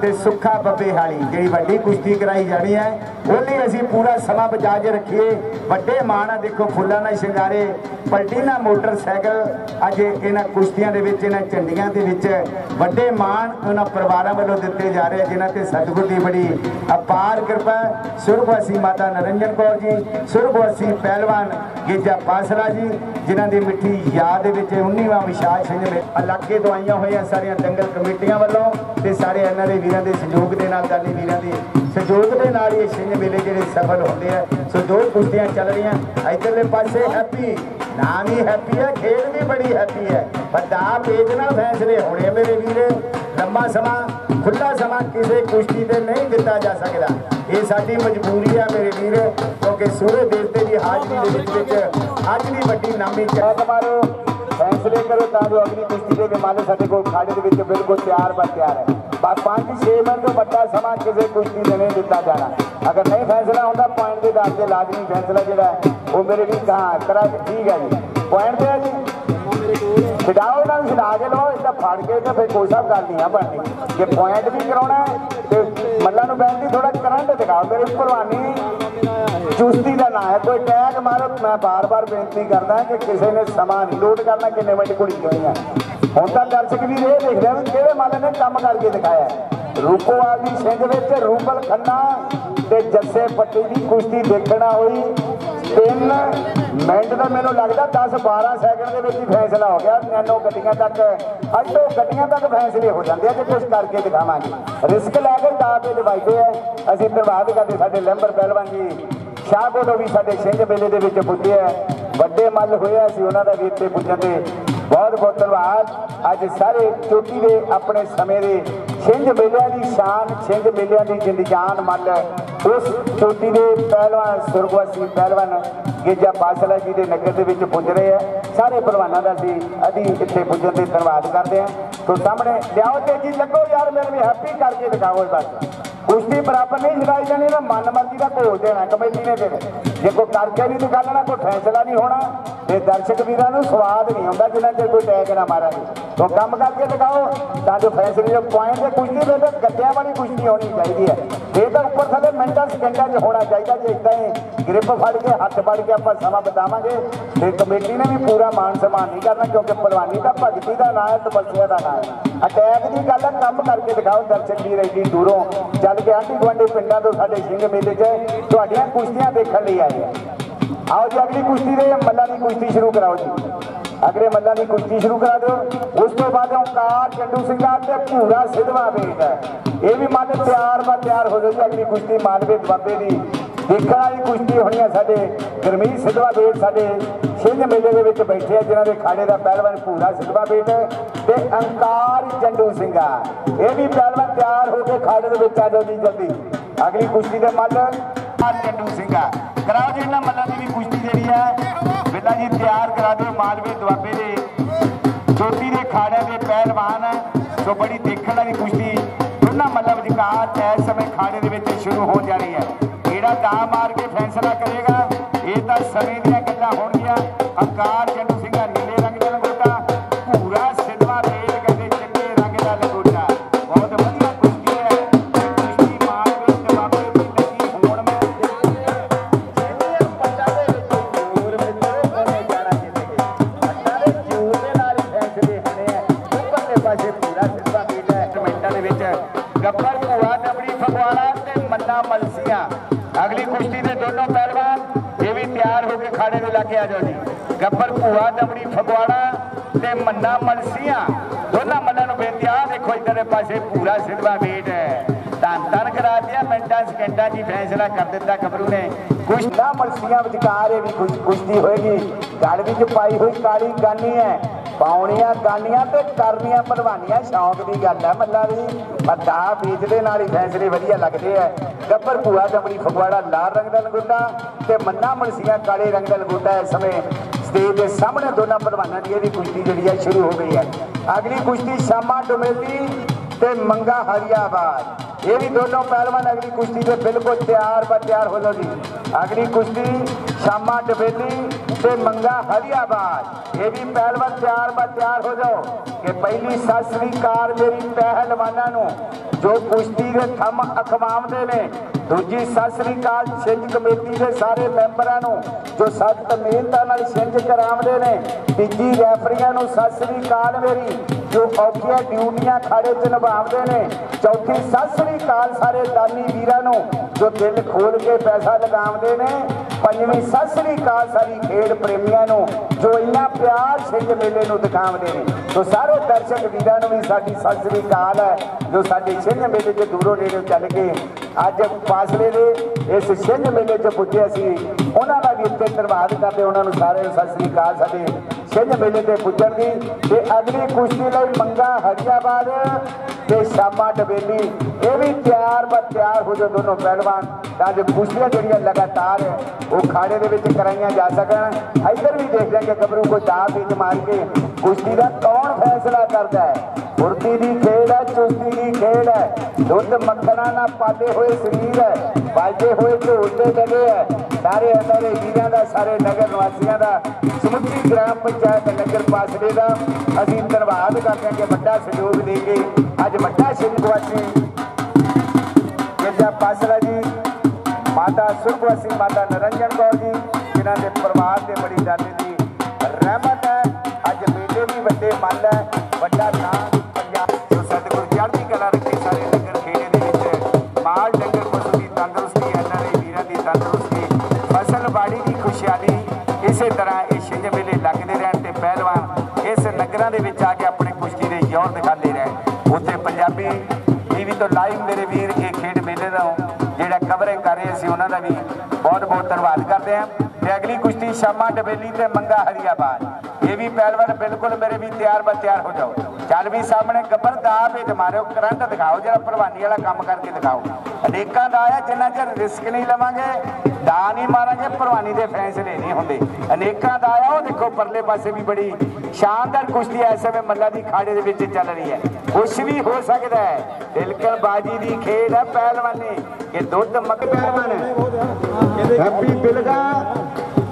ਤੇ ਸੁੱਖਾ ਬੱਬੇ ਹਾਲੀ। ਜਿਹੜੀ ਵੱਡੀ ਕੁਸ਼ਤੀ ਕਰਾਈ ਜਾਣੀ ਹੈ ਉਹਲੀ ਅਸੀਂ ਪੂਰਾ ਸਮਾਂ ਬਚਾ ਕੇ ਰੱਖੀਏ। ਵੱਡੇ ਮਾਣ ਆ, ਦੇਖੋ ਫੁੱਲਾਂ ਨਾਲ ਸ਼ਿੰਗਾਰੇ। ਪਲਟੀਨਾ ਮੋਟਰਸਾਈਕਲ, ਅੱਜ ਇਹਨਾਂ ਕੁਸ਼ਤੀਆਂ ਦੇ ਵਿੱਚ, ਇਹਨਾਂ ਝੰਡੀਆਂ ਦੇ ਵਿੱਚ ਵੱਡੇ ਮਾਣ ਉਹਨਾਂ ਪਰਿਵਾਰਾਂ ਵੱਲੋਂ ਦਿੱਤੇ ਜਾ ਰਹੇ ਜਿਨ੍ਹਾਂ ਤੇ ਸਤਿਗੁਰ ਦੀ ਬੜੀ ਅਪਾਰ ਕਿਰਪਾ ਸੁਰਗਵਾਸੀ ਮਾਤਾ ਨਰਿੰਜਨ ਕੌਰ ਜੀ, ਸੁਰਗਵਾਸੀ ਪਹਿਲਵਾਨ ਗੇਜਾ ਪਾਸਰਾ ਜੀ, ਜਿਨ੍ਹਾਂ ਦੀ ਮਿੱਠੀ ਯਾਦ ਦੇ ਵਿੱਚ 19ਵਾਂ ਵਿਸ਼ਾਲ ਸਿੰਘ ਮੇ ਇਲਾਕੇ ਤੋਂ ਆਈਆਂ ਹੋਈਆਂ ਸਾਰੀਆਂ ਦੰਗਲ ਕਮੇਟੀਆਂ ਵੱਲੋਂ ਤੇ ਸਾਰੇ ਇਹਨਾਂ ਦੇ ਵੀਰਾਂ ਦੇ ਸਹਿਯੋਗ ਦੇ ਨਾਲ, ਦਾਨੀ ਵੀਰਾਂ ਦੇ ਸਹਿਯੋਗ ਦੇ ਨਾਲ ਇਹ ਸਿੰਘ ਮੇਲੇ ਜਿਹੜੇ ਸਫਲ ਹੁੰਦੇ ਆ। ਸੋ ਦੋ ਕੁਸ਼ਤੀਆਂ ਚੱਲ ਰਹੀਆਂ। ਇਧਰਲੇ ਪਾਸੇ ਹੈਪੀ, ਨਾਮ ਹੀ ਹੈਪੀ ਹੈ, ਖੇਡ ਵੀ ਬੜੀ ਹੈਪੀ ਹੈ। ਪਰ ਦਾ ਪੇਜ ਨਾਲ ਫੈਸਲੇ ਹੋਣੇ ਮੇਰੇ ਵੀਰੇ। ਲੰਮਾ ਸਮਾਂ ਖੁੱਲਾ ਸਮਾਂ ਕਿਸੇ ਕੁਸ਼ਤੀ ਤੇ ਨਹੀਂ ਦਿੱਤਾ ਜਾ ਸਕਦਾ। ਇਹ ਸਾਡੀ ਮਜਬੂਰੀ ਆ ਮੇਰੇ ਵੀਰ ਕਿਉਂਕਿ ਸੂਰਜ ਦੇਵਤੇ ਦੀ ਹਾਜ਼ਰੀ ਦੇ ਵਿੱਚ ਵਿੱਚ ਅੱਜ ਦੀ ਵੱਡੀ ਨਾਮੀ ਚਾਹ ਮਾਰੋ। ਫੈਸਲੇ ਕਰੋ ਤਾਂ ਜੋ ਅਗਲੀ ਕੁਸ਼ਤੀ ਦੇ ਵਿਮਾਨ ਸਾਡੇ ਕੋਲ ਖਾੜੇ ਦੇ ਵਿੱਚ ਬਿਲਕੁਲ ਤਿਆਰ ਬਾ ਤਿਆਰ ਹੈ। ਬਸ 5-6 ਮਿੰਟ ਤੋਂ ਵੱਡਾ ਸਮਾਂ ਕਿਸੇ ਕੁਸ਼ਤੀ ਦੇ ਨਹੀਂ ਦਿੱਤਾ ਜਾਣਾ। ਅਗਰ ਨਹੀਂ ਫੈਸਲਾ ਹੁੰਦਾ ਪੁਆਇੰਟ ਦੇ ਦਰ ਤੇ ਲਾਜ਼ਮੀ ਫੈਸਲਾ ਜਿਹੜਾ ਹੈ, ਉਹ ਮੇਰੇ ਵੀ ਕਹਾ ਕਰਾ ਠੀਕ ਹੈ ਜੀ। ਪੁਆਇੰਟ ਤੇ ਹੈ ਜੀ। ਛਡਾਓ ਨਾਲ ਛਡਾ ਕੇ ਲਓ ਇਹਦਾ ਫੜ ਕੇ ਤੇ ਫਿਰ ਕੋਈ ਸਾਹਿਬ ਗੱਲ ਨਹੀਂ ਆ ਬਣਨੀ। ਜੇ ਪੁਆਇੰਟ ਵੀ ਕਰਾਉਣਾ ਤੇ ਮੱਲਾਂ ਨੂੰ ਬੈਠਦੀ ਥੋੜਾ ਕਰੰਟ ਦਿਖਾਓ ਮੇਰੇ ਭਰਵਾਨੀ ਚੁਸਤੀ ਦਾ ਨਾਂ ਹੈ। ਕੋਈ ਟੈਗ ਮਾਰੋ, ਮੈਂ ਬਾਰ-ਬਾਰ ਬੇਨਤੀ ਕਰਦਾ ਕਿ ਕਿਸੇ ਨੇ ਸਮਾਂ ਨਹੀਂ ਲੋਡ ਕਰਨਾ, ਕਿੰਨੇ ਮਿੰਟ ਕੁੜੀ ਹੋਣੀ ਹੈ ਹੁਣ ਤਾਂ ਦਰਸ਼ਕ ਵੀ ਇਹ ਦੇਖਦੇ ਆ ਕਿਹੜੇ ਮਾਲੇ ਨੇ ਕੰਮ ਕਰਕੇ ਦਿਖਾਇਆ ਹੈ। ਰੂਪੋਵਾਲ ਦੀ ਸਿੰਘ ਵਿੱਚ ਰੂਪਲ ਖੰਨਾ ਤੇ ਜੱਸੇ ਪੱਟੀ ਦੀ ਕੁਸ਼ਤੀ ਦੇਖਣਾ ਹੋਈ। ਤਿੰਨ ਮਿੰਟ ਦਾ ਮੈਨੂੰ ਲੱਗਦਾ 10 12 ਸੈਕਿੰਡ ਦੇ ਵਿੱਚ ਹੀ ਫੈਸਲਾ ਹੋ ਗਿਆ। ਨੈਨੋ ਗੱਡੀਆਂ ਤੱਕ ਅੱਡੋ ਗੱਡੀਆਂ ਤੱਕ ਫੈਸਲੇ ਹੋ ਜਾਂਦੇ ਆ, ਜੇ ਕੁਝ ਕਰਕੇ ਦਿਖਾਵਾਂਗੇ। ਰਿਸਕ ਲੈ ਕੇ ਦਾਅਵੇ ਦਿਵਾਈਦੇ ਆ। ਅਸੀਂ ਧੰਨਵਾਦ ਕਰਦੇ ਸਾਡੇ ਲੈਂਬਰ ਪਹਿਲਵਾਨ ਜੀ। ਸ਼ਾਹਕੋਟੋਂ ਵੀ ਸਾਡੇ ਸਿੰਘ ਮੇਲੇ ਦੇ ਵਿੱਚ ਪੁੱਜੇ ਆ। ਵੱਡੇ ਮੱਲ ਹੋਇਆ ਸੀ ਉਹਨਾਂ ਦਾ ਵੀ ਇੱਥੇ ਪੁੱਜਣ ਤੇ ਬਹੁਤ ਬਹੁਤ ਧੰਨਵਾਦ। ਅੱਜ ਸਾਰੇ ਚੋਟੀ ਦੇ ਆਪਣੇ ਸਮੇਂ ਦੇ ਸਿੰਘ ਮੇਲਿਆਂ ਦੀ ਸ਼ਾਨ ਸਿੰਘ ਮੇਲਿਆਂ ਦੀ ਜਿੰਦ ਜਾਨ ਮੱਲ ਉਸ ਚੋਟੀ ਦੇ ਪਹਿਲਵਾਨ, ਸੁਰਗਵਾਸੀ ਪਹਿਲਵਾਨ ਗੇਜਾ ਬਾਸਲਾ ਜੀ ਦੇ ਨਗਰ ਦੇ ਵਿੱਚ ਪੁੱਜ ਰਹੇ ਆ। ਸਾਰੇ ਪਹਿਲਵਾਨਾਂ ਦਾ ਅਸੀਂ ਅਦੀ ਇੱਥੇ ਪੁੱਜਣ ਤੇ ਧੰਨਵਾਦ ਕਰਦੇ ਆ ਸੋ ਸਾਹਮਣੇ ਲਿਆਓ ਤੇ ਜੀ ਲੱਗੋ ਯਾਰ ਮੈਨੂੰ ਵੀ ਹੈਪੀ ਕਰਕੇ ਦਿਖਾਓ ਬਸ ਕੁਸ਼ਤੀ ਬਰਾਬਰ ਨਹੀਂ ਛਡਾਈ ਜਾਣੀ ਨਾ ਮਨ ਮਰਜ਼ੀ ਦਾ ਘੋਲ ਦੇਣਾ ਕਮੇਟੀ ਨੇ ਫਿਰ ਜੇ ਕੋਈ ਕਰਕੇ ਨਹੀਂ ਨਿਕਾਲਣਾ ਕੋਈ ਫੈਸਲਾ ਨਹੀਂ ਹੋਣਾ ਤੇ ਦਰਸ਼ਕ ਵੀਰਾਂ ਨੂੰ ਸਵਾਦ ਨਹੀਂ ਆਉਂਦਾ ਜਿੰਨਾ ਚਿਰ ਕੋਈ ਟੈਗ ਨਾ ਮਾਰਾਂਗੇ ਤੋਂ ਕੰਮ ਕਰਕੇ ਦਿਖਾਓ ਤਾਂ ਜੋ ਫੈਸਲੇ ਦੇ ਪੁਆਇੰਟ ਤੇ ਕੁਸ਼ਤੀ ਦੇ ਤੇ ਗੱਦਿਆਂ ਵਾਲੀ ਕੁਸ਼ਤੀ ਹੋਣੀ ਚਾਹੀਦੀ ਹੈ ਇਹ ਤਾਂ ਉੱਪਰ ਥੱਲੇ ਮਿੰਟਾਂ ਸਕਿੰਟਾਂ 'ਚ ਹੋਣਾ ਚਾਹੀਦਾ ਜੇ ਇਦਾਂ ਹੀ ਗ੍ਰਿਪ ਫੜ ਕੇ, ਹੱਥ ਫੜ ਕੇ ਆਪਾਂ ਸਮਾਂ ਬਤਾਵਾਂਗੇ। ਤੇ ਕਮੇਟੀ ਨੇ ਵੀ ਪੂਰਾ ਮਾਨ ਸਨਮਾਨ ਨਹੀਂ ਕਰਨਾ, ਕਿਉਂਕਿ ਪਹਿਲਵਾਨੀ ਦਾ ਭਗਤੀ ਦਾ ਨਾਂ ਹੈ, ਤਪੱਸਿਆ ਦਾ ਅਟੈਕ ਦੀ ਗੱਲ ਹੈ ਕੰਮ ਕਰਕੇ ਦਿਖਾਓ ਦਰਸ਼ਕ ਵੀਰ ਐਡੀ ਦੂਰੋਂ। ਚੱਲ ਕੇ ਆਂਢੀ ਗੁਆਂਢੀ ਪਿੰਡਾਂ ਤੋਂ ਸਾਡੇ ਸਿੰਘ ਮੇਲੇ 'ਚ ਤੁਹਾਡੀਆਂ ਕੁਸ਼ਤੀਆਂ ਦੇਖਣ ਲਈ ਆਏ ਆਓ ਜੀ, ਅਗਲੀ ਕੁਸ਼ਤੀ ਦੇ ਮੱਲਾਂ ਦੀ ਕੁਸ਼ਤੀ ਸ਼ੁਰੂ ਕਰਾਓ ਜੀ। ਅਗਲੇ ਮੱਲਾਂ ਦੀ ਕੁਸ਼ਤੀ ਸ਼ੁਰੂ ਕਰਾ ਦਿਓ। ਉਸ ਤੋਂ ਬਾਅਦ ਓਕਾਰ, ਚੰਡੂ ਸਿੰਘਾ ਤੇ ਭੂਰਾ ਸਿਧਵਾ ਵੇਟ ਇਹ ਵੀ ਮੱਲ ਤਿਆਰ ਬਾ ਤਿਆਰ ਹੋ ਜਾਓ ਜੀ, ਅਗਲੀ ਕੁਸ਼ਤੀ ਮਾਲਵੇ ਦੁਆਬੇ ਦੀ। ਦੇਖਣ ਵਾਲੀ ਕੁਸ਼ਤੀ ਹੋਣੀ ਹੈ ਸਾਡੇ ਗਰਮੀਤ ਸਿੱਧਵਾ ਬੇਟ, ਸਾਡੇ ਸਿੰਘ ਮੇਲੇ ਦੇ ਵਿੱਚ ਬੈਠੇ ਆ, ਜਿਨ੍ਹਾਂ ਦੇ ਖਾੜੇ ਦਾ ਪਹਿਲਵਾਨ ਭੂਰਾ ਸਿੱਧਵਾ ਬੇਟ ਤੇ ਅੰਕਾਰ ਚੰਡੂ ਸਿੰਘਾ। ਇਹ ਵੀ ਪਹਿਲਵਾਨ ਤਿਆਰ ਹੋ ਕੇ ਖਾੜੇ ਦੇ ਵਿੱਚ ਆ ਜਾਓ ਜੀ ਜਲਦੀ। ਅਗਲੀ ਕੁਸ਼ਤੀ ਦੇ ਮੱਲ ਆ ਚੰਡੂ ਸਿੰਘਾ। ਕਰਾਓ ਜੀ ਇਹਨਾਂ ਮੱਲਾਂ ਦੀ ਵੀ ਕੁਸ਼ਤੀ ਜਿਹੜੀ ਹੈ ਬਿੱਲਾ ਜੀ ਤਿਆਰ ਕਰਾ ਦਿਓ ਮਾਲਵੇ ਦੁਆਬੇ ਦੇ। ਚੋਟੀ ਦੇ ਖਾੜੇ ਦੇ ਪਹਿਲਵਾਨ। ਸੋ ਬੜੀ ਦੇਖਣ ਵਾਲੀ ਕੁਸ਼ਤੀ। ਦੋਨਾਂ ਮੱਲਾਂ ਵਿਚਕਾਰ ਇਸ ਸਮੇਂ ਖਾੜੇ ਦੇ ਵਿੱਚ ਸ਼ੁਰੂ ਹੋ ਜਾ ਰਹੀ ਹੈ। ਕਿਹੜਾ ਮਾਰ ਕੇ ਫੈਸਲਾ ਕਰੇਗਾ। ਇਹ ਤਾਂ ਸਮੇਂ ਦੀਆਂ ਗੱਲਾਂ ਹੋਣਗੀਆਂ। ਅਕਾਲ ਗੱਬਰ ਫਗਵਾੜਾ ਤੇ ਮੰਨਾ ਮਲਸੀਆਂ। ਦੋਨਾਂ ਮੰਨਾਂ ਨੂੰ ਬੇਨਤੀ ਆ, ਦੇਖੋ ਇੱਧਰ ਪਾਸੇ ਪੂਰਾ ਸਿਲਵਾ ਵੇਟ ਹੈ। ਧੰਨ ਧੰਨ ਕਰਾ ਦਿਆ, ਮਿੰਟਾਂ, ਸਕਿੰਟਾਂ 'ਚ ਫੈਸਲਾ ਕਰ ਦਿੱਤਾ ਗੱਭਰੂ ਨੇ। ਕੁਸ਼ਤਾ ਮਲਸੀਆਂ ਵਿਚਕਾਰ ਇਹ ਵੀ ਕੁਸ਼- ਕੁਸ਼ਤੀ ਹੋਏਗੀ। ਗਲ ਵਿੱਚ ਪਾਈ ਹੋਈ ਕਾਲੀ ਗਾਨੀ ਹੈ। ਪਾਉਣੀਆਂ ਗਾਨੀਆਂ ਤੇ ਕਰਨੀਆਂ ਭਲਵਾਨੀਆਂ, ਸ਼ੌਂਕ ਦੀ ਗੱਲ ਹੈ ਮੱਲਾ ਦੀ। ਪਤਾ ਬੀਜ ਦੇ ਨਾਲ ਹੀ ਫੈਸਲੇ ਵਧੀਆ ਲੱਗਦੇ ਆ। ਗੱਬਰ ਭੂਆ ਦਮੜੀ ਫਗਵਾੜਾ ਲਾਲ ਰੰਗ ਦਾ ਲੰਗੋਟਾ ਤੇ ਮੰਨਾ ਮਲਸੀਆਂ ਕਾਲੇ ਰੰਗ ਦਾ ਲੰਗੋਟਾ ਇਸ ਸਮੇਂ ਸਟੇਜ ਦੇ ਸਾਹਮਣੇ ਦੋਨਾਂ ਭਲਵਾਨਾਂ ਦੀ ਇਹ ਵੀ ਕੁਸ਼ਤੀ ਜਿਹੜੀ ਹੈ ਸ਼ੁਰੂ ਹੋ ਗਈ ਹੈ। ਅਗਲੀ ਕੁਸ਼ਤੀ ਸ਼ਾਮਾ ਡੋਮੇਲੀ ਤੇ ਮੰਗਾ ਹਰੀਆਬਾਦ। ਇਹ ਵੀ ਦੋਨੋਂ ਪਹਿਲਵਾਨ ਅਗਲੀ ਕੁਸ਼ਤੀ ਦੇ ਬਿਲਕੁਲ ਤਿਆਰ ਬਾ ਤਿਆਰ ਹੋ ਲਓ ਜੀ। ਅਗਲੀ ਕੁਸ਼ਤੀ ਸ਼ਾਮਾ ਡਬੇਲੀ ਤੇ ਮੰਗਾ ਹਰੀਆਬਾਦ। ਇਹ ਵੀ ਪਹਿਲਵਾਨ ਤਿਆਰ ਬਾ ਤਿਆਰ ਹੋ ਜਾਓ ਕਿ ਪਹਿਲੀ ਸਤਿ ਸ੍ਰੀ ਅਕਾਲ ਮੇਰੀ ਪਹਿਲਵਾਨਾਂ ਨੂੰ, ਜੋ ਕੁਸ਼ਤੀ ਦੇ ਥੰਮ ਅਖਵਾਉਂਦੇ ਨੇ। ਦੂਜੀ ਸਤਿ ਸ੍ਰੀ ਅਕਾਲ ਕਮੇਟੀ ਦੇ ਸਾਰੇ ਮੈਂਬਰਾਂ ਨੂੰ, ਜੋ ਸਖਤ ਮਿਹਨਤਾਂ ਨਾਲ ਛਿੰਝ ਕਰਾਉਂਦੇ ਨੇ। ਤੀਜੀ ਰੈਫਰੀਆਂ ਨੂੰ ਸਤਿ ਸ੍ਰੀ ਅਕਾਲ ਮੇਰੀ ਜੋ ਔਖੀਆਂ ਡਿਊਟੀਆਂ ਖਾੜੇ 'ਚ ਨਿਭਾਉਂਦੇ ਨੇ, ਚੌਥੀ ਸਤਿ ਸ੍ਰੀ ਅਕਾਲ ਸਾਰੇ ਦਾਨੀ ਵੀਰਾਂ ਨੂੰ, ਜੋ ਦਿਲ ਖੋਲ ਕੇ ਪੈਸਾ ਲਗਾਉਂਦੇ ਨੇ, ਪੰਜਵੀਂ ਸਤਿ ਸ੍ਰੀ ਅਕਾਲ ਸਾਰੀ ਖੇਡ ਪ੍ਰੇਮੀਆਂ ਨੂੰ, ਜੋ ਇੰਨਾ ਪਿਆਰ ਛਿੰਝ ਮੇਲੇ ਨੂੰ ਦਿਖਾਉਂਦੇ ਨੇ। ਸੋ ਸਾਰੇ ਦਰਸ਼ਕ ਵੀਰਾਂ ਨੂੰ ਵੀ ਸਾਡੀ ਸਤਿ ਸ੍ਰੀ ਅਕਾਲ ਹੈ, ਜੋ ਸਾਡੇ ਛਿੰਝ ਮੇਲੇ 'ਚ ਦੂਰੋਂ ਨੇੜੇ ਚੱਲ ਕੇ ਅੱਜ ਫਾਸਲੇ ਦੇ ਇਸ ਛਿੰਝ ਮੇਲੇ 'ਚ ਪੁੱਜੇ ਅਸੀਂ, ਉਹਨਾਂ ਦਾ ਵੀ ਉੱਤੇ ਧੰਨਵਾਦ ਕਰਦੇ, ਉਹਨਾਂ ਨੂੰ ਸਾਰਿਆਂ ਨੂੰ ਸਤਿ ਸ੍ਰੀ ਅਕਾਲ, ਸਾਡੇ ਛਿੰਝ ਮੇਲੇ ਤੇ ਪੁੱਜਣ ਦੀ। ਤੇ ਅਗਲੀ ਕੁਸ਼ਤੀ ਲਈ ਮੰਗਾ ਹਰੀਆਬਾਦ ਤੇ ਸ਼ਾਮਾ ਡਬੇਲੀ ਇਹ ਵੀ ਤਿਆਰ ਬਰ ਤਿਆਰ ਹੋ ਜੋ ਦੋਨੋਂ ਪਹਿਲਵਾਨ, ਤਾਂ ਜੋ ਕੁਸ਼ਤੀਆਂ ਜਿਹੜੀਆਂ ਲਗਾਤਾਰ ਉਹ ਖਾੜੇ ਦੇ ਵਿੱਚ ਕਰਾਈਆਂ ਜਾ ਸਕਣ। ਇੱਧਰ ਵੀ ਦੇਖ ਲਾਂਗੇ, ਗੱਭਰੂ ਕੋਈ ਦਾਅ ਵਿੱਚ ਮਾਰ ਕੇ ਕੁਸ਼ਤੀ ਦਾ ਕੌਣ ਫੈਸਲਾ ਕਰਦਾ ਹੈ? ਫੁਰਤੀ ਦੀ ਖੇਡ ਹੈ, ਚੁਸਤੀ ਦੀ ਖੇਡ ਹੈ। ਦੁੱਧ ਮੱਖਣਾ ਨਾ ਪਾਦੇ ਹੋਏ ਸਰੀਰ ਹੈ ਬਾਜੇ ਹੋਏ ਢੋਲ ਤੇ ਲੱਗੇ ਹੈ। ਸਾਰੇ ਅਸਾਰੇ ਵੀਰਾਂ ਦਾ, ਸਾਰੇ ਨਗਰ ਨਿਵਾਸੀਆਂ ਦਾ, ਸਮੁੱਚੀ ਗ੍ਰਾਮ ਪੰਚਾਇਤ ਨਗਰ ਪਾਸੜੇ ਦਾ ਅਸੀਂ ਧੰਨਵਾਦ ਕਰਦੇ ਹਾਂ ਕਿ ਵੱਡਾ ਸਹਿਯੋਗ ਦੇ ਕੇ ਅੱਜ ਵੱਡਾ ਸਿੰਘ ਵਾਸੀ ਗਿਰਜਾ ਪਾਸਰਾ ਜੀ, ਮਾਤਾ ਸੁਰਗਵਾਸੀ, ਮਾਤਾ ਨਰੰਜਨ ਕੌਰ ਜੀ, ਜਿਨ੍ਹਾਂ ਦੇ ਪਰਿਵਾਰ ਤੇ ਬੜੀ ਦਾਦੀ ਦੀ ਵੱਡੇ ਮੱਲ ਹੈ, ਵੱਡਾ ਨਾਂ ਪੰਜਾਬ। ਜੋ ਸਤਿਗੁਰ ਚੜ੍ਹਦੀ ਕਲਾ ਰੱਖੇ, ਸਾਰੇ ਲੰਗਰ ਖੇੜੇ ਦੇ ਵਿੱਚ ਮਾਲ ਡੰਗਰ ਪਸ਼ੂ ਦੀ ਤੰਦਰੁਸਤੀ ਇਹਨਾਂ ਦੇ ਵੀਰਾਂ ਦੀ ਤੰਦਰੁਸਤੀ, ਫਸਲ ਬਾੜੀ ਦੀ ਖੁਸ਼ਹਾਲੀ, ਇਸੇ ਤਰ੍ਹਾਂ ਇਹ ਛਿੰਝ ਮੇਲੇ ਲੱਗਦੇ ਰਹਿਣ ਤੇ ਪਹਿਲਵਾਨ ਇਸ ਨਗਰਾਂ ਦੇ ਵਿੱਚ ਆ ਕੇ ਆਪਣੇ ਕੁਸ਼ਤੀ ਦੇ ਜ਼ੋਰ ਦਿਖਾਉਂਦੇ ਰਹਿਣ। ਉੱਥੇ ਪੰਜਾਬੀ ਟੀਵੀ ਤੋਂ ਲਾਈਵ ਮੇਰੇ ਵੀਰ ਇਹ ਖੇਡ ਮੇਲੇ ਦਾ ਜਿਹੜਾ ਕਵਰਿੰਗ ਕਰ ਰਹੇ ਸੀ, ਉਹਨਾਂ ਦਾ ਵੀ ਬਹੁਤ ਬਹੁਤ ਧੰਨਵਾਦ ਕਰਦੇ ਹਾਂ। ਤੇ ਅਗਲੀ ਕੁਸ਼ਤੀ ਸ਼ਾਮਾ, ਡਬੇਲੀ ਤੇ ਮੰਗਾ ਹਰੀਆਬਾਦ। ਇਹ ਵੀ ਪਹਿਲਵਾਨ, ਬਿਲਕੁਲ ਮੇਰੇ ਵੀ ਤਿਆਰ ਬਾ ਤਿਆਰ ਹੋ ਜਾਓ। ਚੱਲ ਵੀ ਸਾਹਮਣੇ ਗੱਬਰ ਦਾ ਭੇਜ ਮਾਰਿਓ, ਕਰੰਟ ਦਿਖਾਓ, ਜਿਹੜਾ ਪ੍ਰਵਾਨੀ ਵਾਲਾ ਕੰਮ ਕਰਕੇ ਦਿਖਾਓ। ਅਨੇਕਾਂ ਦਾ ਆਇਆ, ਜਿੰਨਾ ਚਿਰ ਰਿਸਕ ਨਹੀਂ ਲਵਾਂਗੇ, ਦਾ ਨਹੀਂ ਮਾਰਾਂਗੇ, ਪ੍ਰਵਾਨੀ ਦੇ ਫੈਸਲੇ ਨਹੀਂ ਹੁੰਦੇ। ਅਨੇਕਾਂ ਦਾ ਆਇਆ, ਉਹ ਦੇਖੋ ਪਰਲੇ ਪਾਸੇ ਵੀ ਬੜੀ ਸ਼ਾਨਦਾਰ ਕੁਸ਼ਤੀ ਇਸ ਸਮੇਂ ਮੱਲਾ ਦੀ ਖਾੜੇ ਦੇ ਵਿੱਚ ਚੱਲ ਰਹੀ ਹੈ। ਕੁਛ ਵੀ ਹੋ ਸਕਦਾ ਹੈ। ਦਿਲਕਰ ਬਾਜੀ ਦੀ ਖੇਡ ਹੈ, ਪਹਿਲਵਾਨੀ, ਕਿ ਦੁੱਧ ਮੱਕ ਪਹਿਲਵਾਨ ਹੈਪੀ ਬਿਲਗਾ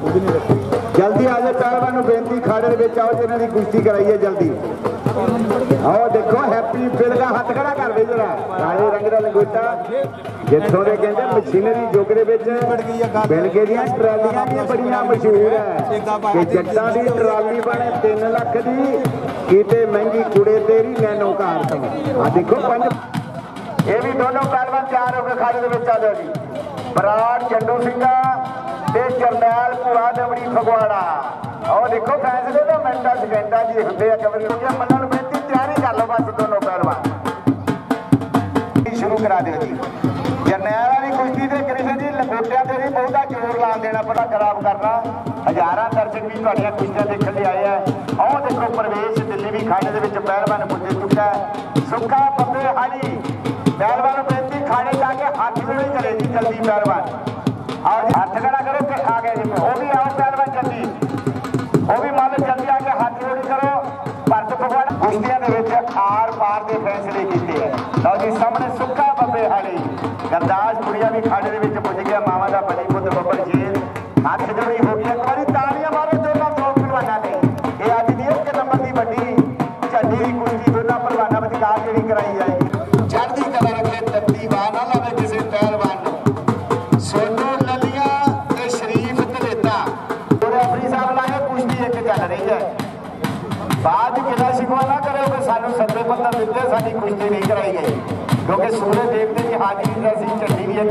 ਜਲਦੀ ਆ ਜਾਓ ਪਹਿਲਵਾਨ ਨੂੰ ਬੇਨਤੀ, ਖਾੜੇ ਦੇ ਵਿੱਚ ਆਓ ਜਿਹਨਾਂ ਦੀ ਕੁਸ਼ਤੀ ਕਰਾਈਏ ਜਲਦੀ। ਆਓ, ਦੇਖੋ ਹੈਪੀ ਬਿਲਗਾ ਹੱਥ ਖੜਾ ਕਰ ਦੇ ਜਰਾ। ਕਾਲੇ ਰੰਗ ਦਾ ਲੰਗੋਟਾ। ਜਿੱਥੋਂ ਦੇ ਕਹਿੰਦੇ ਮਸ਼ੀਨਰੀ ਯੁੱਗ ਦੇ ਵਿੱਚ ਬਿਲਗੇ ਦੀਆਂ ਟਰਾਲੀਆਂ ਵੀ ਬੜੀਆਂ ਮਸ਼ਹੂਰ ਹੈ। ਕਿ ਜੱਟਾਂ ਦੀ ਟਰਾਲੀ ਬਣੇ 3 ਲੱਖ ਦੀ, ਕਿਤੇ ਮਹਿੰਗੀ ਕੁੜੇ ਤੇਰੀ ਨੈਨੋ ਕਾਰ ਤੋਂ। ਆ ਦੇਖੋ, ਪੰਜ ਇਹ ਵੀ ਦੋਨੋਂ ਪਹਿਲਵਾਨ ਤਿਆਰ ਹੋ ਕੇ ਖਾੜੇ ਦੇ ਵਿੱਚ ਆ ਜਾਓ ਜੀ। ਬਰਾੜ, ਚੰਡੂ ਸਿੰਘਾ ਤੇ ਜਰਨੈਲ ਭੂਆ ਦਮੜੀ ਫਗਵਾੜਾ। ਆਹ ਦੇਖੋ ਫੈਸਲੇ ਤਾਂ ਮਿੰਟਾਂ ਸਕਿੰਟਾਂ ਜੀ ਹੁੰਦੇ ਆ ਕਬਰ ਹੋ ਮੰਨਣ ਬੇਨਤੀ ਤਿਆਰੀ ਕਰ ਲਓ ਬਸ ਦੋਨੋਂ ਪਹਿਲਵਾਨ। ਸ਼ੁਰੂ ਕਰਾ ਦਿਓ ਜੀ। ਜਰਨੈਲ ਵਾਲੀ ਕੁਸ਼ਤੀ ਦੇ ਕ੍ਰਿਸ਼ਨ ਜੀ ਲੰਗੋਟਿਆਂ ਤੇ ਨਹੀਂ ਬਹੁਤਾ ਜ਼ੋਰ ਲਾ ਦੇਣਾ ਬੜਾ ਖਰਾਬ ਕਰਨਾ। ਹਜ਼ਾਰਾਂ ਦਰਸ਼ਕ ਵੀ ਤੁਹਾਡੀਆਂ ਕੁਸ਼ਤੀਆਂ ਦੇਖਣ ਲਈ ਆਏ ਆ। ਉਹ ਦੇਖੋ ਪ੍ਰਵੇਸ਼ ਦਿੱਲੀ ਵੀ ਖਾਣੇ ਦੇ ਵਿੱਚ ਪਹਿਲਵਾਨ ਪੁੱਜੇ ਚੁੱਕਾ ਸੁੱਕਾ ਪੱਤੇ ਬੱਬੇ ਹਾਲੀ। ਪਹਿਲਵਾਨ ਬੇਨਤੀ, ਖਾਣੇ ਜਾ ਕੇ ਹੱਥ ਜੋੜੀ ਕਰੇ ਜੀ ਜਲਦੀ ਪਹਿਲਵਾਨ। ਆਓ ਹੱਥ ਖੜਾ ਕਰੋ ਕਿ ਆ ਗਏ ਜੀ। ਉਹ ਵੀ ਆਓ ਪਹਿਲਵਾਨ ਜਲਦੀ ਉਹ ਵੀ ਮੰਨ ਜਲਦੀ ਆ ਕੇ ਹੱਥ ਜੋੜੀ ਕਰੋ। ਭਰਤ ਭਗਵਾਨ ਕੁਸ਼ਤੀਆਂ ਦੇ ਵਿੱਚ ਆਰ ਪਾਰ ਦੇ ਫੈਸਲੇ ਕੀਤੇ। ਹੈ ਲਓ ਜੀ, ਸਾਹਮਣੇ ਸੁੱਖਾ ਬੱਬੇ ਹਾਲੀ ਗਰਦਾਸ ਕੁੜੀਆਂ ਵੀ ਖਾੜੇ ਦੇ ਵਿੱਚ